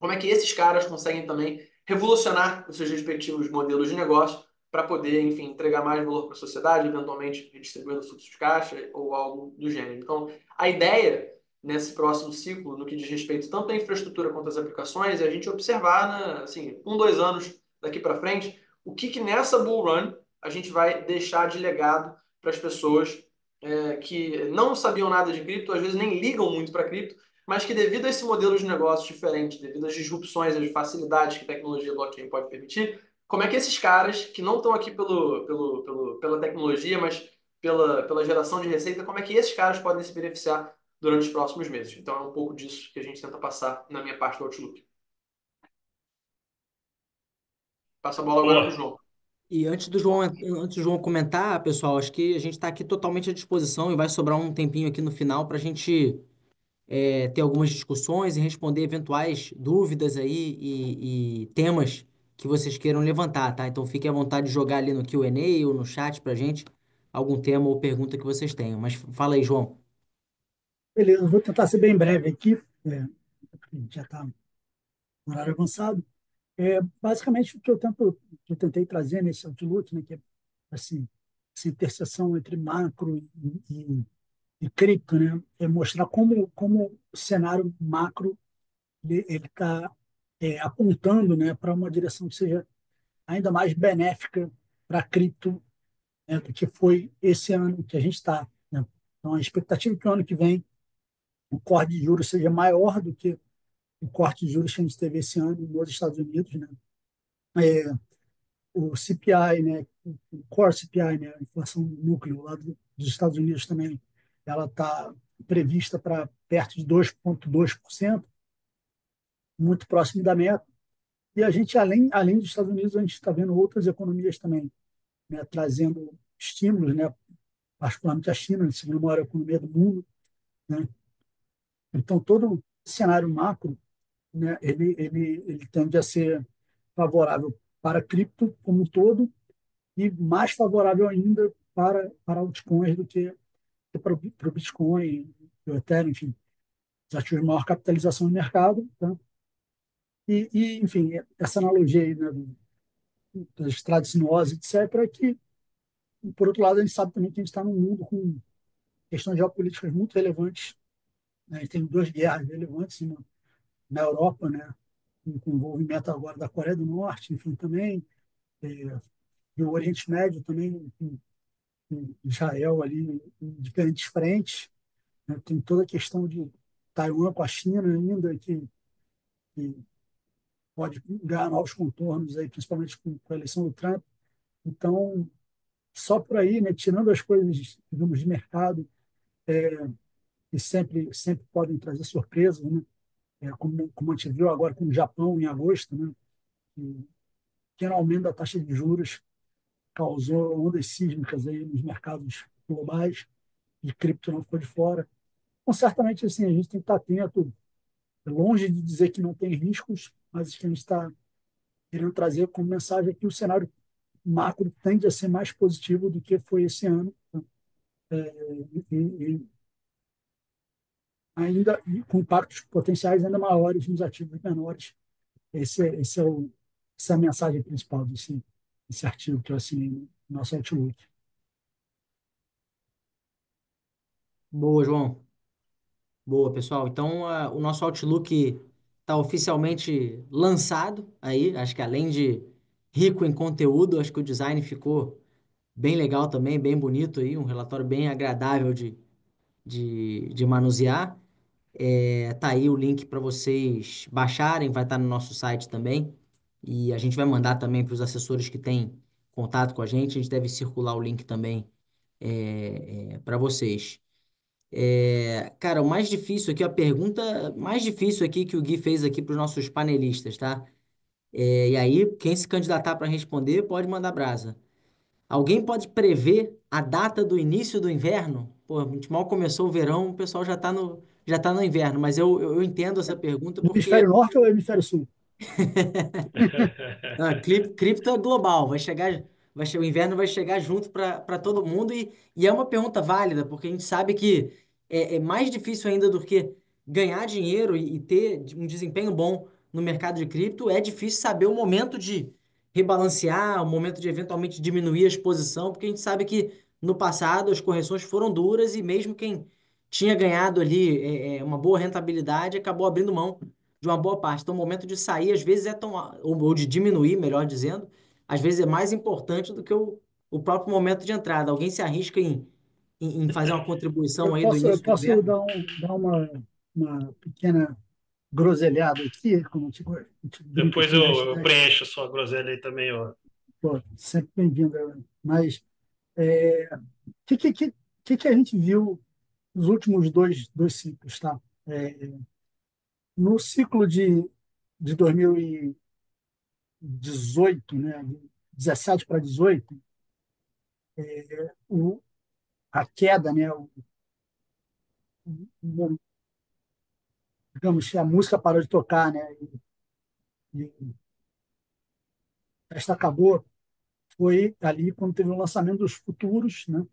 como é que esses caras conseguem também revolucionar os seus respectivos modelos de negócio para poder, enfim, entregar mais valor para a sociedade, eventualmente redistribuindo fluxo de caixa ou algo do gênero. Então, a ideia nesse próximo ciclo, no que diz respeito tanto à infraestrutura quanto às aplicações, é a gente observar, né, assim, um, dois anos daqui para frente, o que, que nessa bull run a gente vai deixar de legado para as pessoas é, que não sabiam nada de cripto, às vezes nem ligam muito para cripto, mas que devido a esse modelo de negócio diferente, devido às disrupções, às facilidades que a tecnologia blockchain pode permitir, como é que esses caras que não estão aqui pelo, pelo, pelo, pela tecnologia, mas pela, pela geração de receita, como é que esses caras podem se beneficiar durante os próximos meses? Então é um pouco disso que a gente tenta passar na minha parte do Outlook. Passa a bola agora para o João. E antes do João, antes do João comentar, pessoal, acho que a gente está aqui totalmente à disposição e vai sobrar um tempinho aqui no final para a gente é, ter algumas discussões e responder eventuais dúvidas aí e, e temas que vocês queiram levantar, tá? Então fiquem à vontade de jogar ali no Q&A ou no chat pra gente algum tema ou pergunta que vocês tenham. Mas fala aí, João. Beleza, vou tentar ser bem breve aqui, é, já está no horário avançado. É, basicamente, o que eu, tento, que eu tentei trazer nesse Outlook, né, que é assim, essa interseção entre macro e, e, e cripto, né, é mostrar como, como o cenário macro ele está é, apontando né, para uma direção que seja ainda mais benéfica para cripto né, do que foi esse ano que a gente está. Né? Então, a expectativa é que o ano que vem o corte de juros seja maior do que o corte de juros que a gente teve esse ano nos Estados Unidos. Né? É, o CPI, né, o core CPI, né, a inflação núcleo lá do, dos Estados Unidos também, ela está prevista para perto de 2,2%, muito próximo da meta. E a gente, além, além dos Estados Unidos, a gente está vendo outras economias também né, trazendo estímulos, né, particularmente a China, a segunda maior economia do mundo. Né? Então, todo cenário macro né, ele, ele, ele tende a ser favorável para cripto como um todo e mais favorável ainda para, para altcoins do que, para, o, para o Bitcoin, o Ethereum, enfim, os ativos de maior capitalização no mercado. Tá? E, e, enfim, essa analogia aí, né, das tradicionosas, etc., é que, por outro lado, a gente sabe também que a gente está num mundo com questões geopolíticas muito relevantes. Né? A gente tem duas guerras relevantes na Europa, né? com o envolvimento agora da Coreia do Norte, enfim, também, é, e o Oriente Médio também, com, com Israel ali em diferentes frentes. Né? Tem toda a questão de Taiwan com a China ainda, que, que pode ganhar novos contornos, aí, principalmente com, com a eleição do Trump. Então, só por aí, né, tirando as coisas, digamos, de mercado, é, que sempre, sempre podem trazer surpresas, né? É, como, como a gente viu agora com o Japão em agosto, né? que, que aumento da taxa de juros causou ondas sísmicas aí nos mercados globais e cripto não ficou de fora. Então, certamente, assim, a gente tem que estar atento, longe de dizer que não tem riscos, mas que a gente está querendo trazer como mensagem que o cenário macro tende a ser mais positivo do que foi esse ano. É, e, e ainda com impactos potenciais ainda maiores nos ativos menores. Esse, esse é o, essa é a mensagem principal desse, desse artigo que eu assinei no nosso Outlook. Boa, João. Boa, pessoal. Então, uh, o nosso Outlook está oficialmente lançado aí. Acho que além de rico em conteúdo, acho que o design ficou bem legal também, bem bonito aí, um relatório bem agradável de, de, de manusear. É, tá aí o link para vocês baixarem, vai estar tá no nosso site também. E a gente vai mandar também para os assessores que têm contato com a gente. A gente deve circular o link também é, é, para vocês. É, cara, o mais difícil aqui, a pergunta mais difícil aqui que o Gui fez aqui para os nossos panelistas, tá? E aí, quem se candidatar para responder, pode mandar brasa. Alguém pode prever a data do início do inverno? Pô, a gente mal começou o verão, o pessoal já está no, já tá no inverno, mas eu, eu, entendo essa pergunta porque... Hemisfério Norte ou Hemisfério Sul? ah, cripto é global, vai chegar, vai, o inverno vai chegar junto para todo mundo e, e é uma pergunta válida, porque a gente sabe que é, é mais difícil ainda do que ganhar dinheiro e, e ter um desempenho bom no mercado de cripto, é difícil saber o momento de rebalancear, o momento de eventualmente diminuir a exposição, porque a gente sabe que no passado as correções foram duras e mesmo quem tinha ganhado ali é, é, uma boa rentabilidade acabou abrindo mão de uma boa parte. Então, o momento de sair, às vezes, é tão. ou, ou de diminuir, melhor dizendo, às vezes é mais importante do que o, o próprio momento de entrada. Alguém se arrisca em, em, em fazer uma contribuição eu aí posso, do início Eu posso dar, um, dar uma, uma pequena groselhada aqui, como te, te Depois eu, eu preencho a sua groselha aí também, ó. Pô, sempre bem-vinda. Mas o é, que, que, que, que a gente viu nos últimos dois, dois ciclos, tá? É, no ciclo de, de 2018, né, 17 para 18, é, o, a queda, né, o, o, digamos, a música parou de tocar, né, e, e a festa acabou, foi ali quando teve o lançamento dos futuros, né,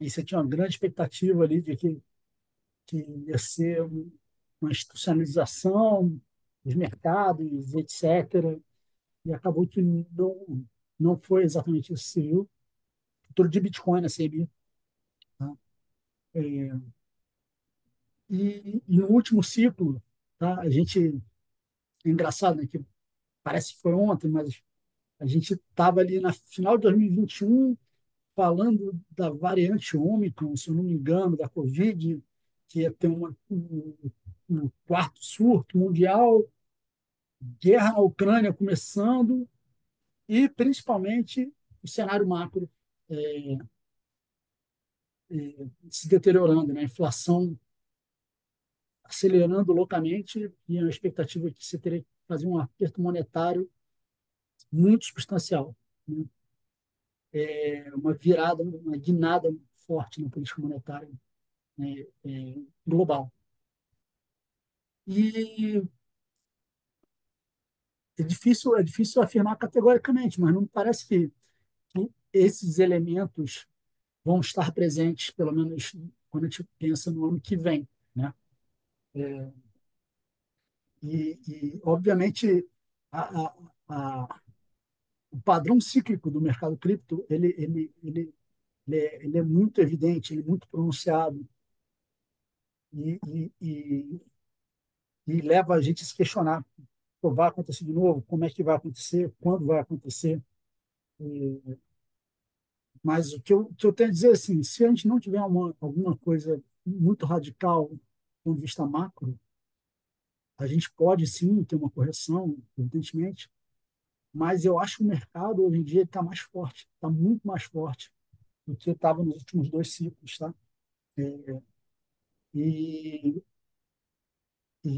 e você tinha uma grande expectativa ali de que, que ia ser uma institucionalização dos mercados, etc. E acabou que não, não foi exatamente isso que se viu. Futuro de Bitcoin na CB. Tá? É, e, e, no último ciclo, tá? a gente. É engraçado, né? Que parece que foi ontem, mas a gente estava ali na final de 2021 falando da variante Ômicron, se eu não me engano, da Covid, que ia ter uma, um, um quarto surto mundial, guerra na Ucrânia começando e, principalmente, o cenário macro é, é, se deteriorando, né? a inflação acelerando loucamente e a expectativa é que você teria que fazer um aperto monetário muito substancial. Né? É uma virada, uma guinada forte na política monetária né? é, global. E é difícil, é difícil afirmar categoricamente, mas não me parece que, que esses elementos vão estar presentes, pelo menos quando a gente pensa no ano que vem. Né? É, e, e, obviamente, a, a, a, o padrão cíclico do mercado cripto ele, ele, ele, ele, é, ele é muito evidente, ele é muito pronunciado. E, e, e, e leva a gente a se questionar vai acontecer de novo, como é que vai acontecer, quando vai acontecer. Mas o que eu, o que eu tenho a dizer é assim, se a gente não tiver uma, alguma coisa muito radical do ponto de vista macro, a gente pode sim ter uma correção, evidentemente, mas eu acho que o mercado hoje em dia está mais forte, está muito mais forte do que estava nos últimos dois ciclos, tá? É, e, e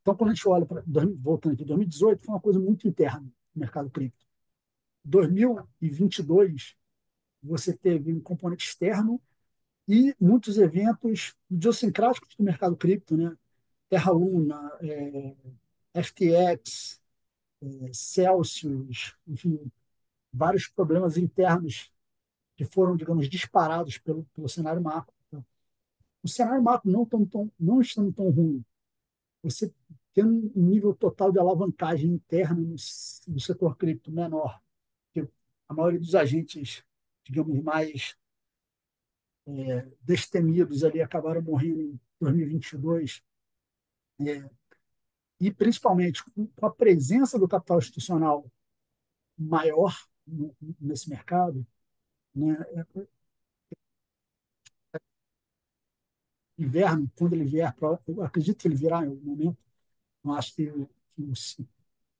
então, quando a gente olha para, voltando aqui, 2018 foi uma coisa muito interna no mercado cripto. 2022, você teve um componente externo e muitos eventos idiosincráticos do mercado cripto, né? Terra Luna, é, FTX, Celsius, enfim, vários problemas internos que foram, digamos, disparados pelo, pelo cenário macro. O cenário macro não, tão, tão, não tão ruim, você tem um nível total de alavancagem interna no, no setor cripto menor. que a maioria dos agentes, digamos, mais é, destemidos ali acabaram morrendo em 2022. É, e, principalmente, com, a presença do capital institucional maior no, nesse mercado, né, é, inverno, quando ele vier, eu acredito que ele virá em algum momento, não acho que, que o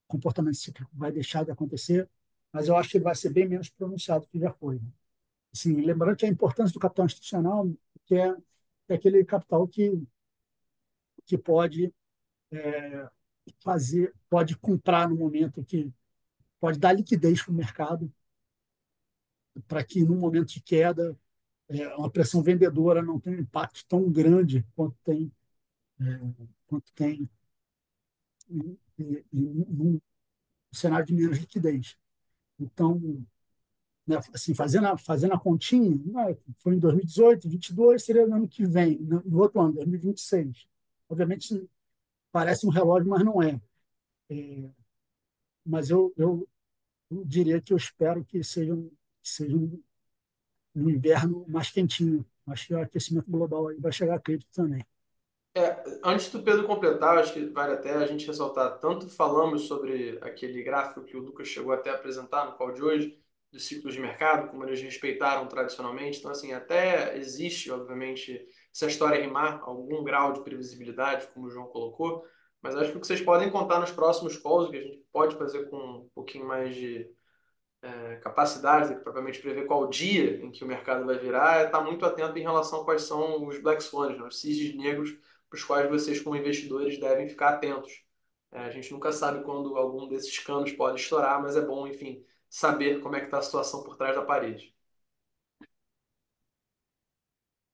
comportamento cíclico vai deixar de acontecer, mas eu acho que ele vai ser bem menos pronunciado do que já foi. Né? Assim, lembrando que a importância do capital institucional, que é, é aquele capital que, que pode é, fazer, pode comprar no momento que pode dar liquidez para o mercado, para que no momento de queda é, uma pressão vendedora não tenha um impacto tão grande quanto tem é, quanto tem em, em, num cenário de menos liquidez. Então, né, assim, fazendo a, fazendo a continha, né, foi em 2018, 2022, seria no ano que vem, no outro ano, 2026. Obviamente, parece um relógio, mas não é. é mas eu, eu, eu, diria que eu espero que seja, um, que seja um, um inverno mais quentinho. Acho que o aquecimento global aí vai chegar a cripto também. É, antes do Pedro completar, acho que vale até a gente ressaltar, tanto falamos sobre aquele gráfico que o Lucas chegou até a apresentar no call de hoje, dos ciclos de mercado, como eles respeitaram tradicionalmente. Então, assim, até existe, obviamente, se a história rimar, algum grau de previsibilidade, como o João colocou, mas acho que o que vocês podem contar nos próximos calls, que a gente pode fazer com um pouquinho mais de é, capacidade de propriamente prever qual dia em que o mercado vai virar, é estar muito atento em relação a quais são os black swans, né, os cisnes negros para os quais vocês, como investidores, devem ficar atentos. É, a gente nunca sabe quando algum desses canos pode estourar, mas é bom, enfim, saber como é que está a situação por trás da parede.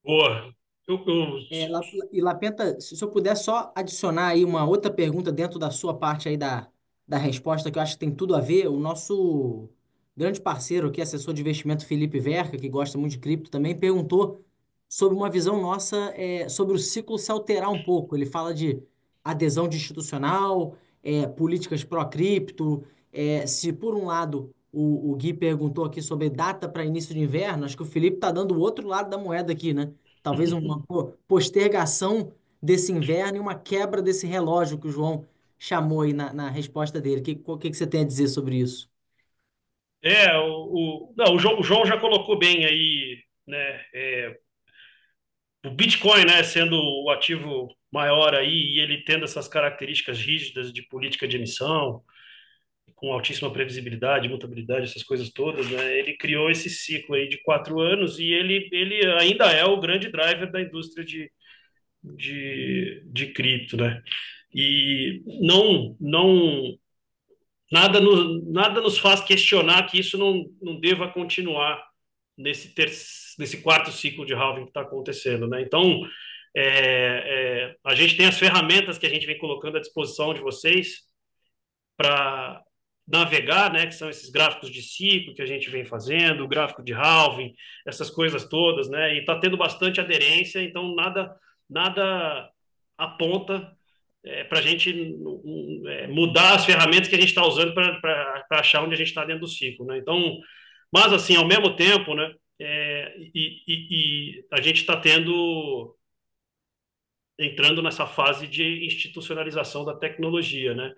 Boa. Eu, eu... É, e Lapenta, se se eu puder só adicionar aí uma outra pergunta dentro da sua parte aí da, da resposta, que eu acho que tem tudo a ver, o nosso grande parceiro aqui, assessor de investimento Felipe Verca, que gosta muito de cripto, também perguntou sobre uma visão nossa é, sobre o ciclo se alterar um pouco. Ele fala de adesão de institucional, é, políticas pró-cripto, é, se por um lado o, o Gui perguntou aqui sobre data para início de inverno, acho que o Felipe está dando o outro lado da moeda aqui, né? Talvez uma po- postergação desse inverno e uma quebra desse relógio que o João chamou aí na, na resposta dele. O que, que que você tem a dizer sobre isso? É, o, o, não, o João, o João já colocou bem aí, né? é, o Bitcoin, né, sendo o ativo maior aí e ele tendo essas características rígidas de política de emissão, com altíssima previsibilidade, mutabilidade, essas coisas todas, né? Ele criou esse ciclo aí de quatro anos e ele, ele ainda é o grande driver da indústria de, de, de cripto, né? E não, não, nada, nos, nada nos faz questionar que isso não, não deva continuar nesse, ter, nesse quarto ciclo de halving que está acontecendo, né? Então, é, é, a gente tem as ferramentas que a gente vem colocando à disposição de vocês para navegar, né, que são esses gráficos de ciclo que a gente vem fazendo, o gráfico de halving, essas coisas todas, né, e está tendo bastante aderência, então nada, nada aponta é, para a gente é, mudar as ferramentas que a gente está usando para achar onde a gente está dentro do ciclo, né, então, mas assim, ao mesmo tempo, né, é, e, e, e a gente está tendo entrando nessa fase de institucionalização da tecnologia, né?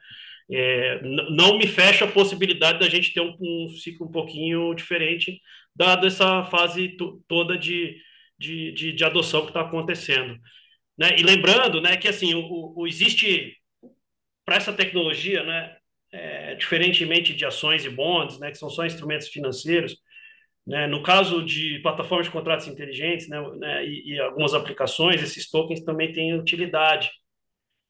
É, não me fecha a possibilidade da gente ter um, um ciclo um pouquinho diferente, dado essa fase toda de, de, de, de adoção que está acontecendo. Né? E lembrando né, que assim, o, o existe para essa tecnologia, né, é, diferentemente de ações e bonds, né, que são só instrumentos financeiros, né, no caso de plataformas de contratos inteligentes né, né e, e algumas aplicações, esses tokens também têm utilidade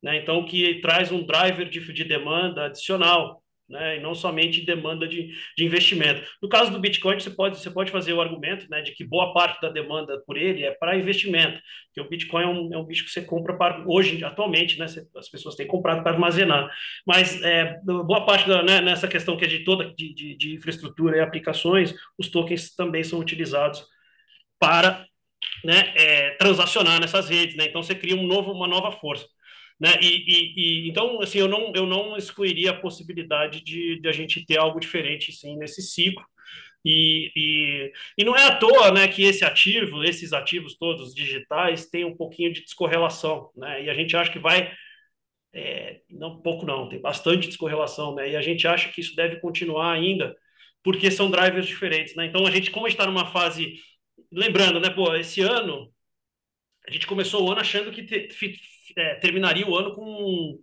né? Então, que traz um driver de, de demanda adicional, né? e não somente demanda de, de investimento. No caso do Bitcoin, você pode, você pode fazer o argumento né, de que boa parte da demanda por ele é para investimento, que o Bitcoin é um, é um bicho que você compra para, hoje, atualmente, né, as pessoas têm comprado para armazenar, mas é, boa parte da, né, nessa questão que é de toda de, de, de infraestrutura e aplicações, os tokens também são utilizados para né, é, transacionar nessas redes, né? então você cria um novo, uma nova força. Né? E, e, e, então, assim, eu não, eu não excluiria a possibilidade de, de a gente ter algo diferente, sim, nesse ciclo. E, e, e não é à toa né, que esse ativo, esses ativos todos digitais, têm um pouquinho de descorrelação. Né? E a gente acha que vai. É, não, pouco não, tem bastante descorrelação. Né? E a gente acha que isso deve continuar ainda, porque são drivers diferentes. Né? Então, a gente, como está numa fase. Lembrando, né, pô, esse ano, a gente começou o ano achando que te, é, terminaria o ano com,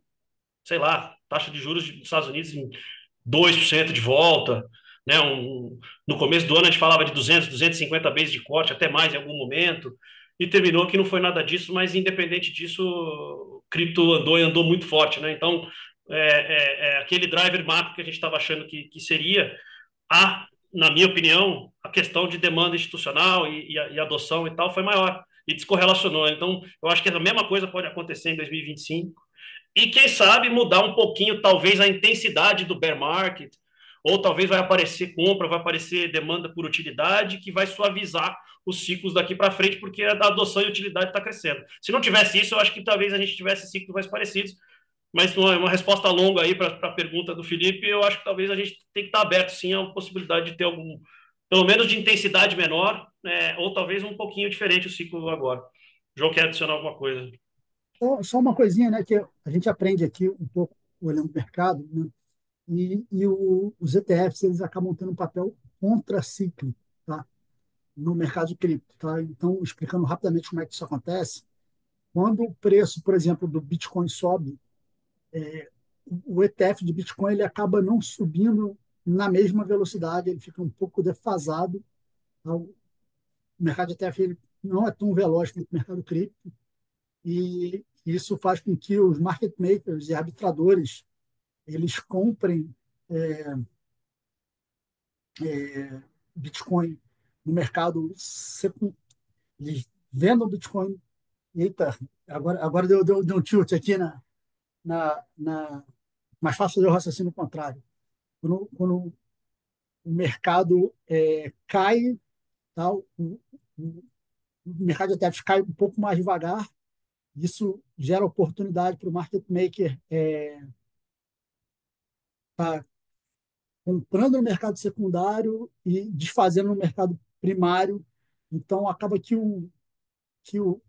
sei lá, taxa de juros dos Estados Unidos em 2% de volta. Né? Um, no começo do ano a gente falava de 200, 250 vezes de corte, até mais em algum momento, e terminou que não foi nada disso, mas independente disso, cripto andou e andou muito forte. Né? Então, é, é, é aquele driver macro que a gente estava achando que, que seria, a, na minha opinião, a questão de demanda institucional e, e, e adoção e tal foi maior e descorrelacionou. Então, eu acho que a mesma coisa pode acontecer em 2025. E quem sabe mudar um pouquinho, talvez, a intensidade do bear market, ou talvez vai aparecer compra, vai aparecer demanda por utilidade, que vai suavizar os ciclos daqui para frente, porque a adoção e utilidade está crescendo. Se não tivesse isso, eu acho que talvez a gente tivesse ciclos mais parecidos. Mas uma, uma resposta longa aí para a pergunta do Felipe, eu acho que talvez a gente tem que estar tá aberto sim a possibilidade de ter algum, pelo menos de intensidade menor, né, ou talvez um pouquinho diferente o ciclo agora. O João quer adicionar alguma coisa? Só uma coisinha, né, que a gente aprende aqui um pouco olhando o mercado, né, e, e o, os ETFs eles acabam tendo um papel contracíclico, tá? no mercado de cripto. Tá? Então, explicando rapidamente como é que isso acontece, quando o preço, por exemplo, do Bitcoin sobe, é, o ETF de Bitcoin ele acaba não subindo na mesma velocidade, ele fica um pouco defasado. O mercado ETF ele não é tão veloz quanto o mercado cripto, e isso faz com que os market makers e arbitradores eles comprem é, é, Bitcoin no mercado. Eles vendam Bitcoin. Eita, agora, agora deu, deu, deu um tilt aqui na, na, na. Mais fácil fazer o raciocínio contrário. Quando, quando o mercado é, cai, tal, o, o, mercado de ETFs cai um pouco mais devagar, isso gera oportunidade para o market maker é, tá comprando no mercado secundário e desfazendo no mercado primário. Então, acaba que, o, que o,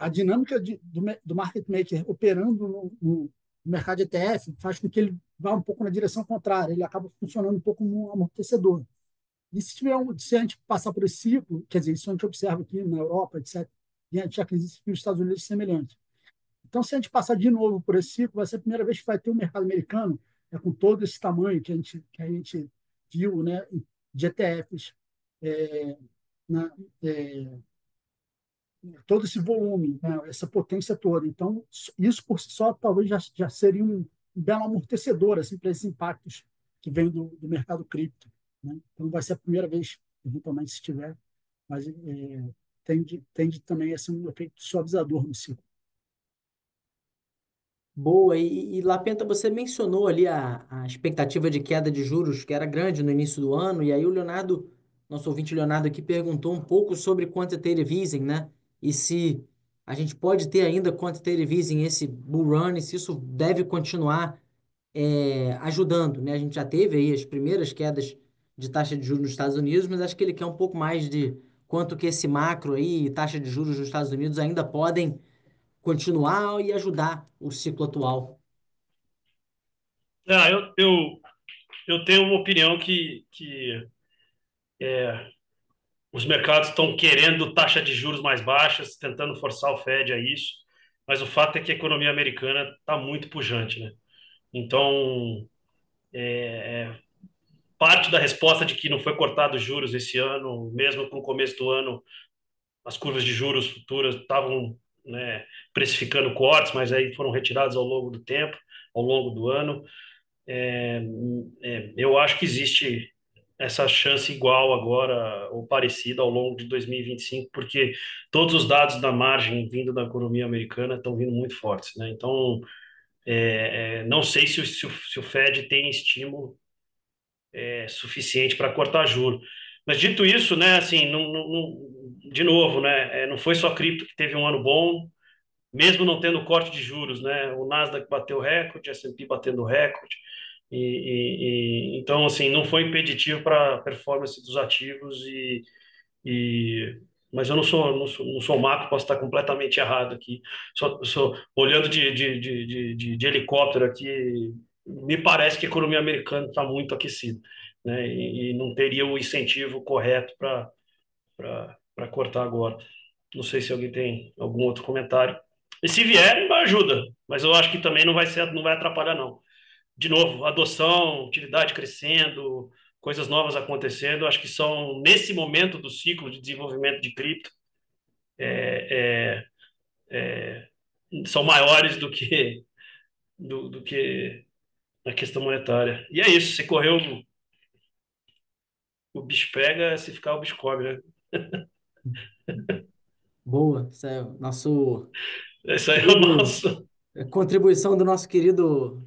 a dinâmica de, do, do market maker operando no, no mercado ETF faz com que ele vá um pouco na direção contrária, ele acaba funcionando um pouco como um amortecedor. E se, tiver um, se a gente passar por esse ciclo, quer dizer, isso a gente observa aqui na Europa, etc., e a gente acredita que nos Estados Unidos é semelhante. Então, se a gente passar de novo por esse ciclo, vai ser a primeira vez que vai ter um mercado americano é, com todo esse tamanho que a gente, que a gente viu né, de ETFs, é, na, é, todo esse volume, né, essa potência toda. Então, isso por si só talvez já, já seria um belo amortecedor assim, para esses impactos que vêm do, do mercado cripto. Né? Então, vai ser a primeira vez, eventualmente, se tiver, mas é, tende, tende também a ser um efeito suavizador no ciclo. Boa, e, e Lapenta, você mencionou ali a, a expectativa de queda de juros que era grande no início do ano, e aí o Leonardo, nosso ouvinte Leonardo aqui, perguntou um pouco sobre quantitative easing, né? E se a gente pode ter ainda quantitative easing, esse bull run, se isso deve continuar é, ajudando, né? A gente já teve aí as primeiras quedas de taxa de juros nos Estados Unidos, mas acho que ele quer um pouco mais de quanto que esse macro aí, taxa de juros nos Estados Unidos ainda podem continuar e ajudar o ciclo atual. Ah, eu, eu, eu tenho uma opinião que, que é, os mercados estão querendo taxa de juros mais baixas, tentando forçar o Fed a isso, mas o fato é que a economia americana está muito pujante, né? Então, é, é, parte da resposta de que não foi cortado os juros esse ano, mesmo com o começo do ano, as curvas de juros futuras estavam né, precificando cortes, mas aí foram retirados ao longo do tempo, ao longo do ano. É, é, eu acho que existe essa chance igual agora ou parecida ao longo de 2025, porque todos os dados da margem vindo da economia americana estão vindo muito fortes, né? Então, é, é, não sei se se, se o Fed tem estímulo é, suficiente para cortar juros. Mas dito isso, né, assim, não, não, de novo, né, é, não foi só cripto que teve um ano bom, mesmo não tendo corte de juros, né, o Nasdaq bateu recorde, S&P batendo recorde, e, então, assim, não foi impeditivo para a performance dos ativos e, e mas eu não sou, não sou, não sou macro, posso estar completamente errado aqui. Só, só olhando de, de, de, de, de helicóptero aqui, me parece que a economia americana está muito aquecida, né? E, e, não teria o incentivo correto para cortar agora. Não sei se alguém tem algum outro comentário. E se vier, ajuda, mas eu acho que também não vai ser, não vai atrapalhar não. De novo, adoção, utilidade crescendo, coisas novas acontecendo, acho que são, nesse momento do ciclo de desenvolvimento de cripto, é, é, é, são maiores do que, do, do, que a questão monetária. E é isso, se correu, o bicho pega, se ficar, o bicho come, né? Boa, isso é nosso. Isso aí é o nosso. Contribuição do nosso querido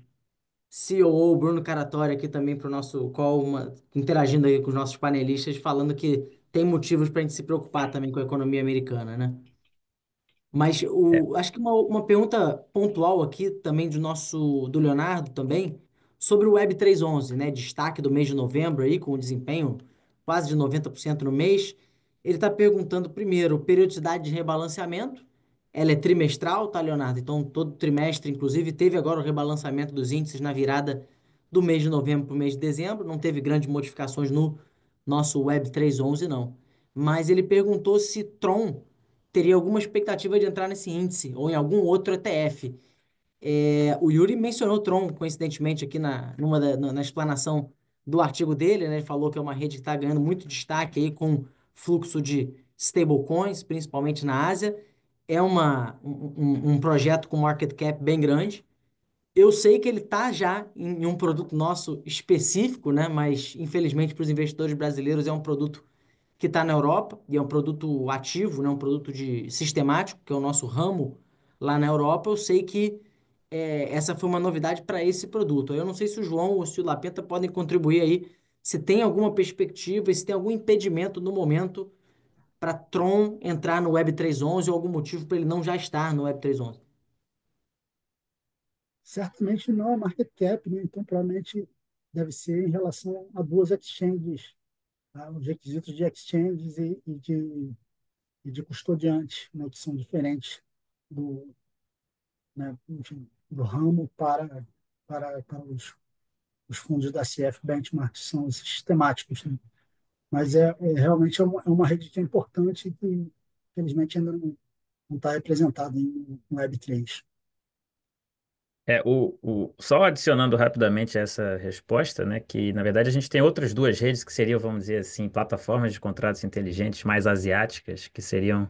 COO Bruno Caratori aqui também para o nosso call, uma, interagindo aí com os nossos panelistas, falando que tem motivos para a gente se preocupar também com a economia americana, né? Mas o, acho que uma, uma pergunta pontual aqui também do nosso, do Leonardo também, sobre o Web 3.11, né? Destaque do mês de novembro aí, com o desempenho quase de 90% no mês. Ele está perguntando primeiro, periodicidade de rebalanceamento, ela é trimestral, tá, Leonardo? Então, todo trimestre, inclusive, teve agora o rebalançamento dos índices na virada do mês de novembro para o mês de dezembro. Não teve grandes modificações no nosso Web 3.11, não. Mas ele perguntou se Tron teria alguma expectativa de entrar nesse índice ou em algum outro ETF. É, o Yuri mencionou Tron, coincidentemente, aqui na, numa da, na, na explanação do artigo dele, né? Ele falou que é uma rede que está ganhando muito destaque aí com fluxo de stablecoins, principalmente na Ásia é uma, um, um projeto com market cap bem grande. Eu sei que ele está já em, um produto nosso específico, né? Mas infelizmente para os investidores brasileiros é um produto que está na Europa e é um produto ativo, né? Um produto de sistemático, que é o nosso ramo lá na Europa. Eu sei que é, essa foi uma novidade para esse produto. Eu não sei se o João ou se o Lapenta podem contribuir aí, se tem alguma perspectiva se tem algum impedimento no momento para Tron entrar no Web 3.11 ou algum motivo para ele não já estar no Web 3.11. Certamente não é market cap, né? então provavelmente deve ser em relação a duas exchanges, tá? os requisitos de exchanges e, e de, e de custodiante, né? que são diferentes do, né? Enfim, do ramo para, para, para os, os fundos da CF Benchmark, que são sistemáticos. Né? Mas é, é realmente é uma, é uma, rede que é importante e que, infelizmente, ainda não está representada no Web3. É, o, o, só adicionando rapidamente essa resposta, né, que na verdade a gente tem outras duas redes que seriam, vamos dizer assim, plataformas de contratos inteligentes mais asiáticas, que seriam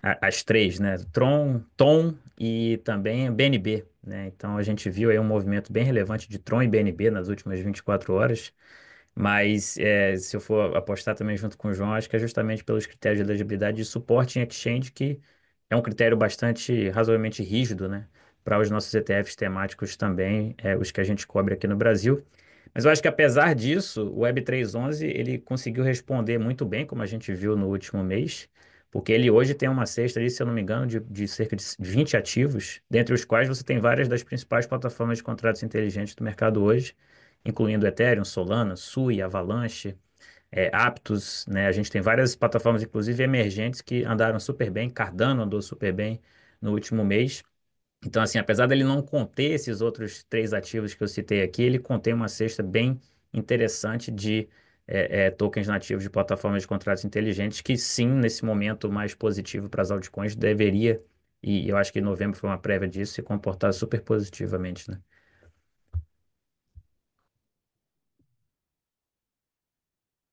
a, as três, né, Tron, Tom e também BNB, né, então a gente viu aí um movimento bem relevante de Tron e BNB nas últimas 24 horas, mas é, se eu for apostar também junto com o João, acho que é justamente pelos critérios de elegibilidade de suporte em exchange, que é um critério bastante razoavelmente rígido, né? Para os nossos ETFs temáticos também, é, os que a gente cobre aqui no Brasil. Mas eu acho que apesar disso, o Web311 ele conseguiu responder muito bem, como a gente viu no último mês, porque ele hoje tem uma cesta ali, se eu não me engano, de, de cerca de 20 ativos, dentre os quais você tem várias das principais plataformas de contratos inteligentes do mercado hoje incluindo Ethereum, Solana, Sui, Avalanche, é, Aptos, né? A gente tem várias plataformas, inclusive emergentes, que andaram super bem. Cardano andou super bem no último mês. Então, assim, apesar dele não conter esses outros três ativos que eu citei aqui, ele contém uma cesta bem interessante de é, é, tokens nativos de plataformas de contratos inteligentes, que sim, nesse momento mais positivo para as altcoins, deveria, e eu acho que novembro foi uma prévia disso, se comportar super positivamente, né?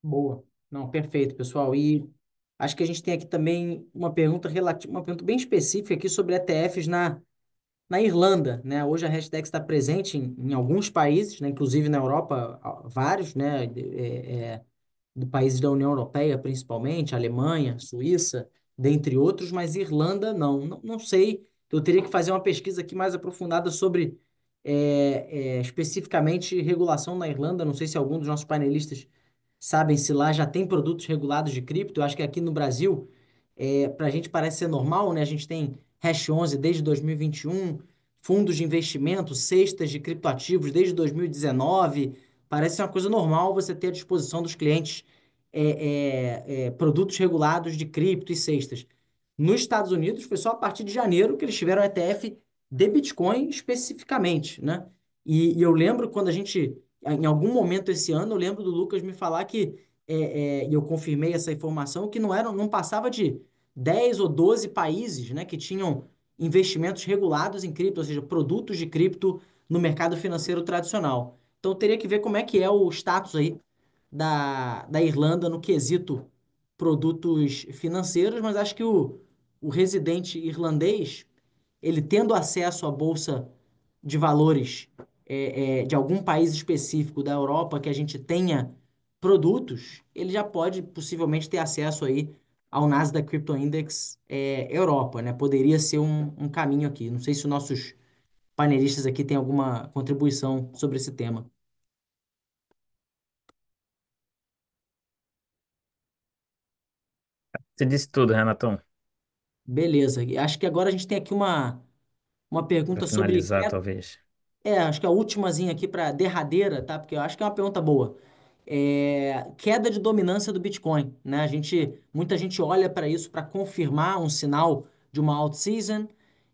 Boa. Não, perfeito, pessoal. E acho que a gente tem aqui também uma pergunta relativa, uma pergunta bem específica aqui sobre ETFs na, na Irlanda, né? Hoje a hashtag está presente em, em alguns países, né? Inclusive na Europa, vários, né? É, é, países da União Europeia, principalmente, Alemanha, Suíça, dentre outros, mas Irlanda não. Não, não sei. Eu teria que fazer uma pesquisa aqui mais aprofundada sobre é, é, especificamente regulação na Irlanda. Não sei se algum dos nossos panelistas sabem se lá já tem produtos regulados de cripto. Eu acho que aqui no Brasil, é, para a gente parece ser normal, né? A gente tem Hash 11 desde 2021, fundos de investimento, cestas de criptoativos desde 2019. Parece uma coisa normal você ter à disposição dos clientes é, é, é, produtos regulados de cripto e cestas. Nos Estados Unidos, foi só a partir de janeiro que eles tiveram ETF de Bitcoin especificamente, né? E, e eu lembro quando a gente em algum momento esse ano, eu lembro do Lucas me falar que, é, é, e eu confirmei essa informação, que não, era, não passava de 10 ou 12 países né, que tinham investimentos regulados em cripto, ou seja, produtos de cripto no mercado financeiro tradicional. Então, teria que ver como é que é o status aí da, da Irlanda no quesito produtos financeiros, mas acho que o, o residente irlandês, ele tendo acesso à bolsa de valores é, é, de algum país específico da Europa que a gente tenha produtos, ele já pode possivelmente ter acesso aí ao Nasdaq Crypto Index é, Europa, né? Poderia ser um, um caminho aqui. Não sei se os nossos panelistas aqui têm alguma contribuição sobre esse tema. Você disse tudo, Renatão. Beleza. Acho que agora a gente tem aqui uma, uma pergunta sobre finalizar, talvez. É, acho que a ultimazinha aqui para derradeira, tá? Porque eu acho que é uma pergunta boa. É, queda de dominância do Bitcoin, né? A gente, muita gente olha para isso para confirmar um sinal de uma out season.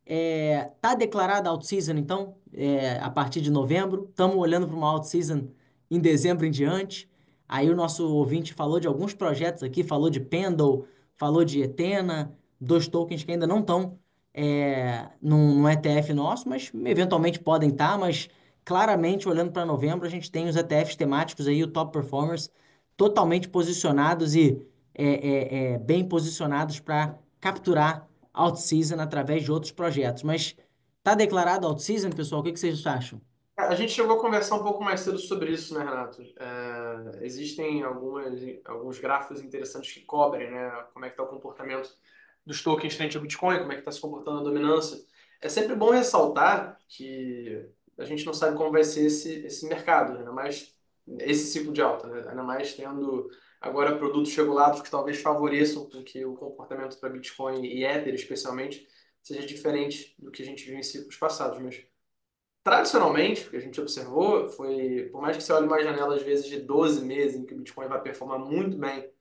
É, tá declarada out season, então, é, a partir de novembro. Estamos olhando para uma out season em dezembro em diante. Aí o nosso ouvinte falou de alguns projetos aqui, falou de Pendle, falou de Etena, dois tokens que ainda não estão é, num, num ETF nosso, mas eventualmente podem estar, mas claramente, olhando para novembro, a gente tem os ETFs temáticos aí, o Top Performers, totalmente posicionados e é, é, é bem posicionados para capturar out-season através de outros projetos. Mas Tá declarado out-season, pessoal? O que que vocês acham? A gente chegou a conversar um pouco mais cedo sobre isso, né, Renato? É, existem algumas, alguns gráficos interessantes que cobrem, né, como é que está o comportamento dos tokens frente ao Bitcoin, como é que está se comportando a dominância. É sempre bom ressaltar que a gente não sabe como vai ser esse, esse mercado, ainda mais esse ciclo de alta, né? ainda mais tendo agora produtos regulados que talvez favoreçam que o comportamento para Bitcoin e Ether, especialmente, seja diferente do que a gente viu em ciclos passados. Mas tradicionalmente, o que a gente observou foi, por mais que você olhe uma janela às vezes de 12 meses em que o Bitcoin vai performar muito bem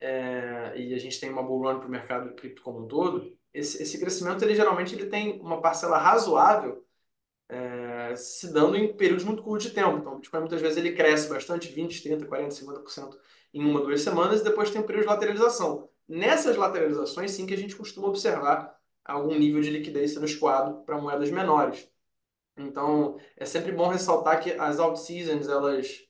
é, e a gente tem uma bull run para o mercado cripto como um todo, esse, esse crescimento ele geralmente ele tem uma parcela razoável é, se dando em períodos muito curtos de tempo. Então, o Bitcoin muitas vezes ele cresce bastante, 20, 30, 40, 50% em uma, duas semanas, e depois tem um período de lateralização. Nessas lateralizações, sim que a gente costuma observar algum nível de liquidez sendo escoado para moedas menores. Então, é sempre bom ressaltar que as out seasons, elas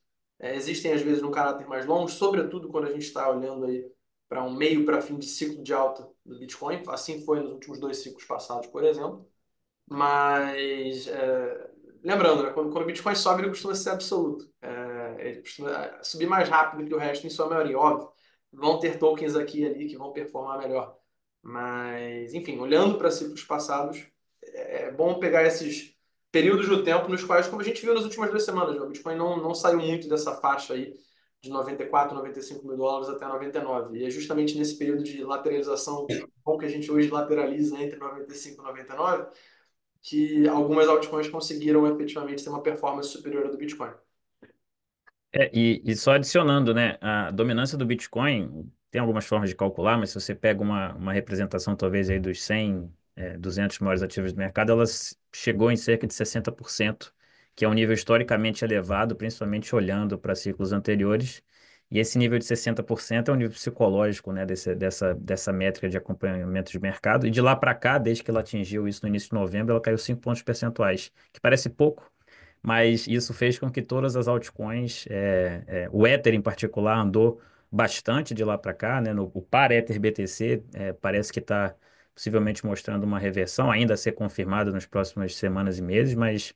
é, existem às vezes no caráter mais longo, sobretudo quando a gente está olhando aí para um meio para fim de ciclo de alta do Bitcoin. Assim foi nos últimos dois ciclos passados, por exemplo. Mas, é, lembrando, né, quando, quando, o Bitcoin sobe, ele costuma ser absoluto. É, ele costuma é, subir mais rápido que o resto, em sua maioria, óbvio. Vão ter tokens aqui e ali que vão performar melhor. Mas, enfim, olhando para ciclos passados, é, é bom pegar esses períodos do tempo nos quais, como a gente viu nas últimas duas semanas, né, o Bitcoin não, não saiu muito dessa faixa aí de 94, 95 mil dólares até 99. E é justamente nesse período de lateralização, bom que a gente hoje lateraliza entre 95 e 99, que algumas altcoins conseguiram efetivamente ter uma performance superior à do Bitcoin. É, e, e só adicionando, né, a dominância do Bitcoin, tem algumas formas de calcular, mas se você pega uma, uma representação talvez aí dos 100, é, 200 maiores ativos do mercado, ela chegou em cerca de 60%, que é um nível historicamente elevado, principalmente olhando para ciclos anteriores, e esse nível de 60% é um nível psicológico, né, desse, dessa, dessa métrica de acompanhamento de mercado. E de lá para cá, desde que ela atingiu isso no início de novembro, ela caiu 5 pontos percentuais, que parece pouco, mas isso fez com que todas as altcoins, é, é, o Ether em particular, andou bastante de lá para cá, né? No, o par Ether BTC é, parece que está possivelmente mostrando uma reversão, ainda a ser confirmada nas próximas semanas e meses, mas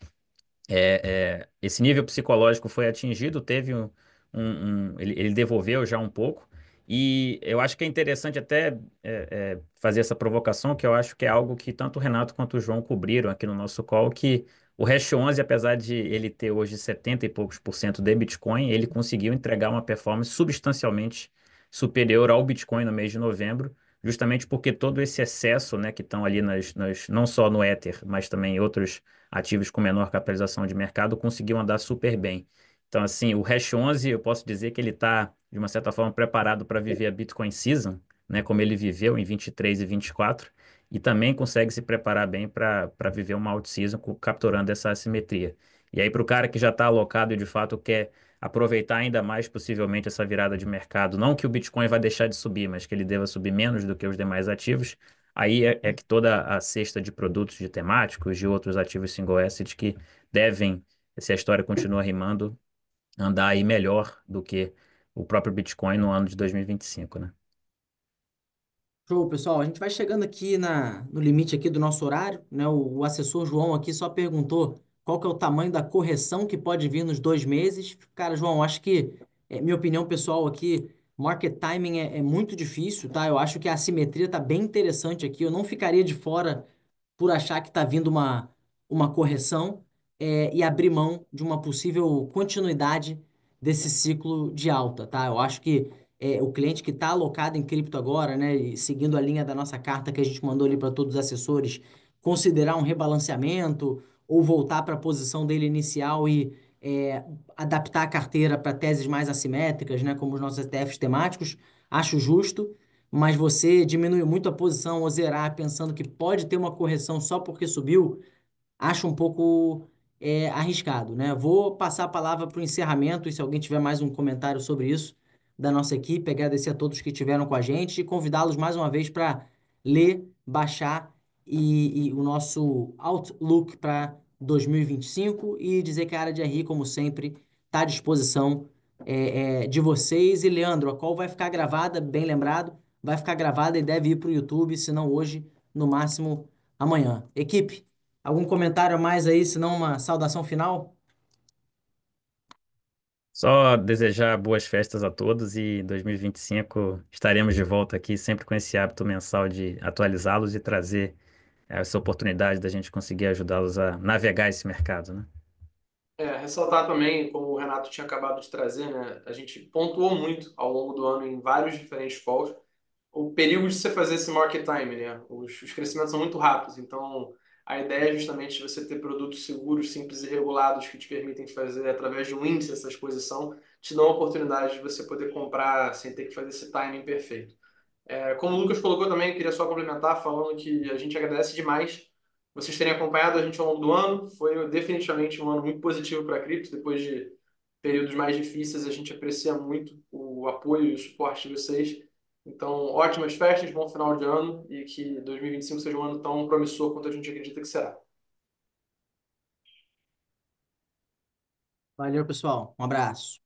é, é, esse nível psicológico foi atingido, teve um um, um ele, ele, devolveu já um pouco. E eu acho que é interessante até é, é, fazer essa provocação, que eu acho que é algo que tanto o Renato quanto o João cobriram aqui no nosso call, que o Hash 11, apesar de ele ter hoje 70 e poucos por cento de Bitcoin, ele conseguiu entregar uma performance substancialmente superior ao Bitcoin no mês de novembro, justamente porque todo esse excesso, né, que estão ali nas, nas, não só no Ether, mas também outros ativos com menor capitalização de mercado, conseguiu andar super bem. Então, assim, o Hash 11, eu posso dizer que ele está, de uma certa forma, preparado para viver a Bitcoin Season, né, como ele viveu em 23 e 24, e também consegue se preparar bem para viver uma out-season capturando essa assimetria. E aí, para o cara que já está alocado e de fato quer aproveitar ainda mais possivelmente essa virada de mercado, não que o Bitcoin vai deixar de subir, mas que ele deva subir menos do que os demais ativos, aí é, é que toda a cesta de produtos de temáticos, de outros ativos single asset que devem, se a história continua rimando, andar aí melhor do que o próprio Bitcoin no ano de 2025, né? Show, pessoal. A gente vai chegando aqui na, no limite aqui do nosso horário, né? O, o assessor João aqui só perguntou qual que é o tamanho da correção que pode vir nos dois meses. Cara, João, acho que, é, minha opinião pessoal aqui, market timing é, é muito difícil, tá? Eu acho que a assimetria tá bem interessante aqui. Eu não ficaria de fora por achar que tá vindo uma, uma correção é, e abrir mão de uma possível continuidade desse ciclo de alta, tá? Eu acho que é, o cliente que está alocado em cripto agora, né, e seguindo a linha da nossa carta que a gente mandou ali para todos os assessores, considerar um rebalanceamento ou voltar para a posição dele inicial e é, adaptar a carteira para teses mais assimétricas, né, como os nossos ETFs temáticos, acho justo, mas você diminuir muito a posição ou zerar pensando que pode ter uma correção só porque subiu, acho um pouco é, arriscado, né? Vou passar a palavra para o encerramento e se alguém tiver mais um comentário sobre isso da nossa equipe, agradecer a todos que estiveram com a gente e convidá-los mais uma vez para ler, baixar e, e, o nosso Outlook para 2025 e dizer que a área de RI, como sempre, está à disposição é, é, de vocês. E Leandro, a qual vai ficar gravada, bem lembrado, vai ficar gravada e deve ir para o YouTube, se não hoje, no máximo amanhã. Equipe, Algum comentário a mais aí, se não uma saudação final? Só desejar boas festas a todos e em 2025 estaremos de volta aqui sempre com esse hábito mensal de atualizá-los e trazer essa oportunidade da gente conseguir ajudá-los a navegar esse mercado, né? É, ressaltar também, como o Renato tinha acabado de trazer, né? A gente pontuou muito ao longo do ano em vários diferentes calls o perigo de você fazer esse market time, né? Os, os crescimentos são muito rápidos, então a ideia é justamente você ter produtos seguros, simples e regulados que te permitem fazer através de um índice essa exposição, te dão a oportunidade de você poder comprar sem ter que fazer esse timing perfeito. É, como o Lucas colocou também, eu queria só complementar falando que a gente agradece demais vocês terem acompanhado a gente ao longo do ano. Foi definitivamente um ano muito positivo para a cripto, depois de períodos mais difíceis, a gente aprecia muito o apoio e o suporte de vocês. Então, ótimas festas, bom final de ano e que 2025 seja um ano tão promissor quanto a gente acredita que será. Valeu, pessoal. Um abraço.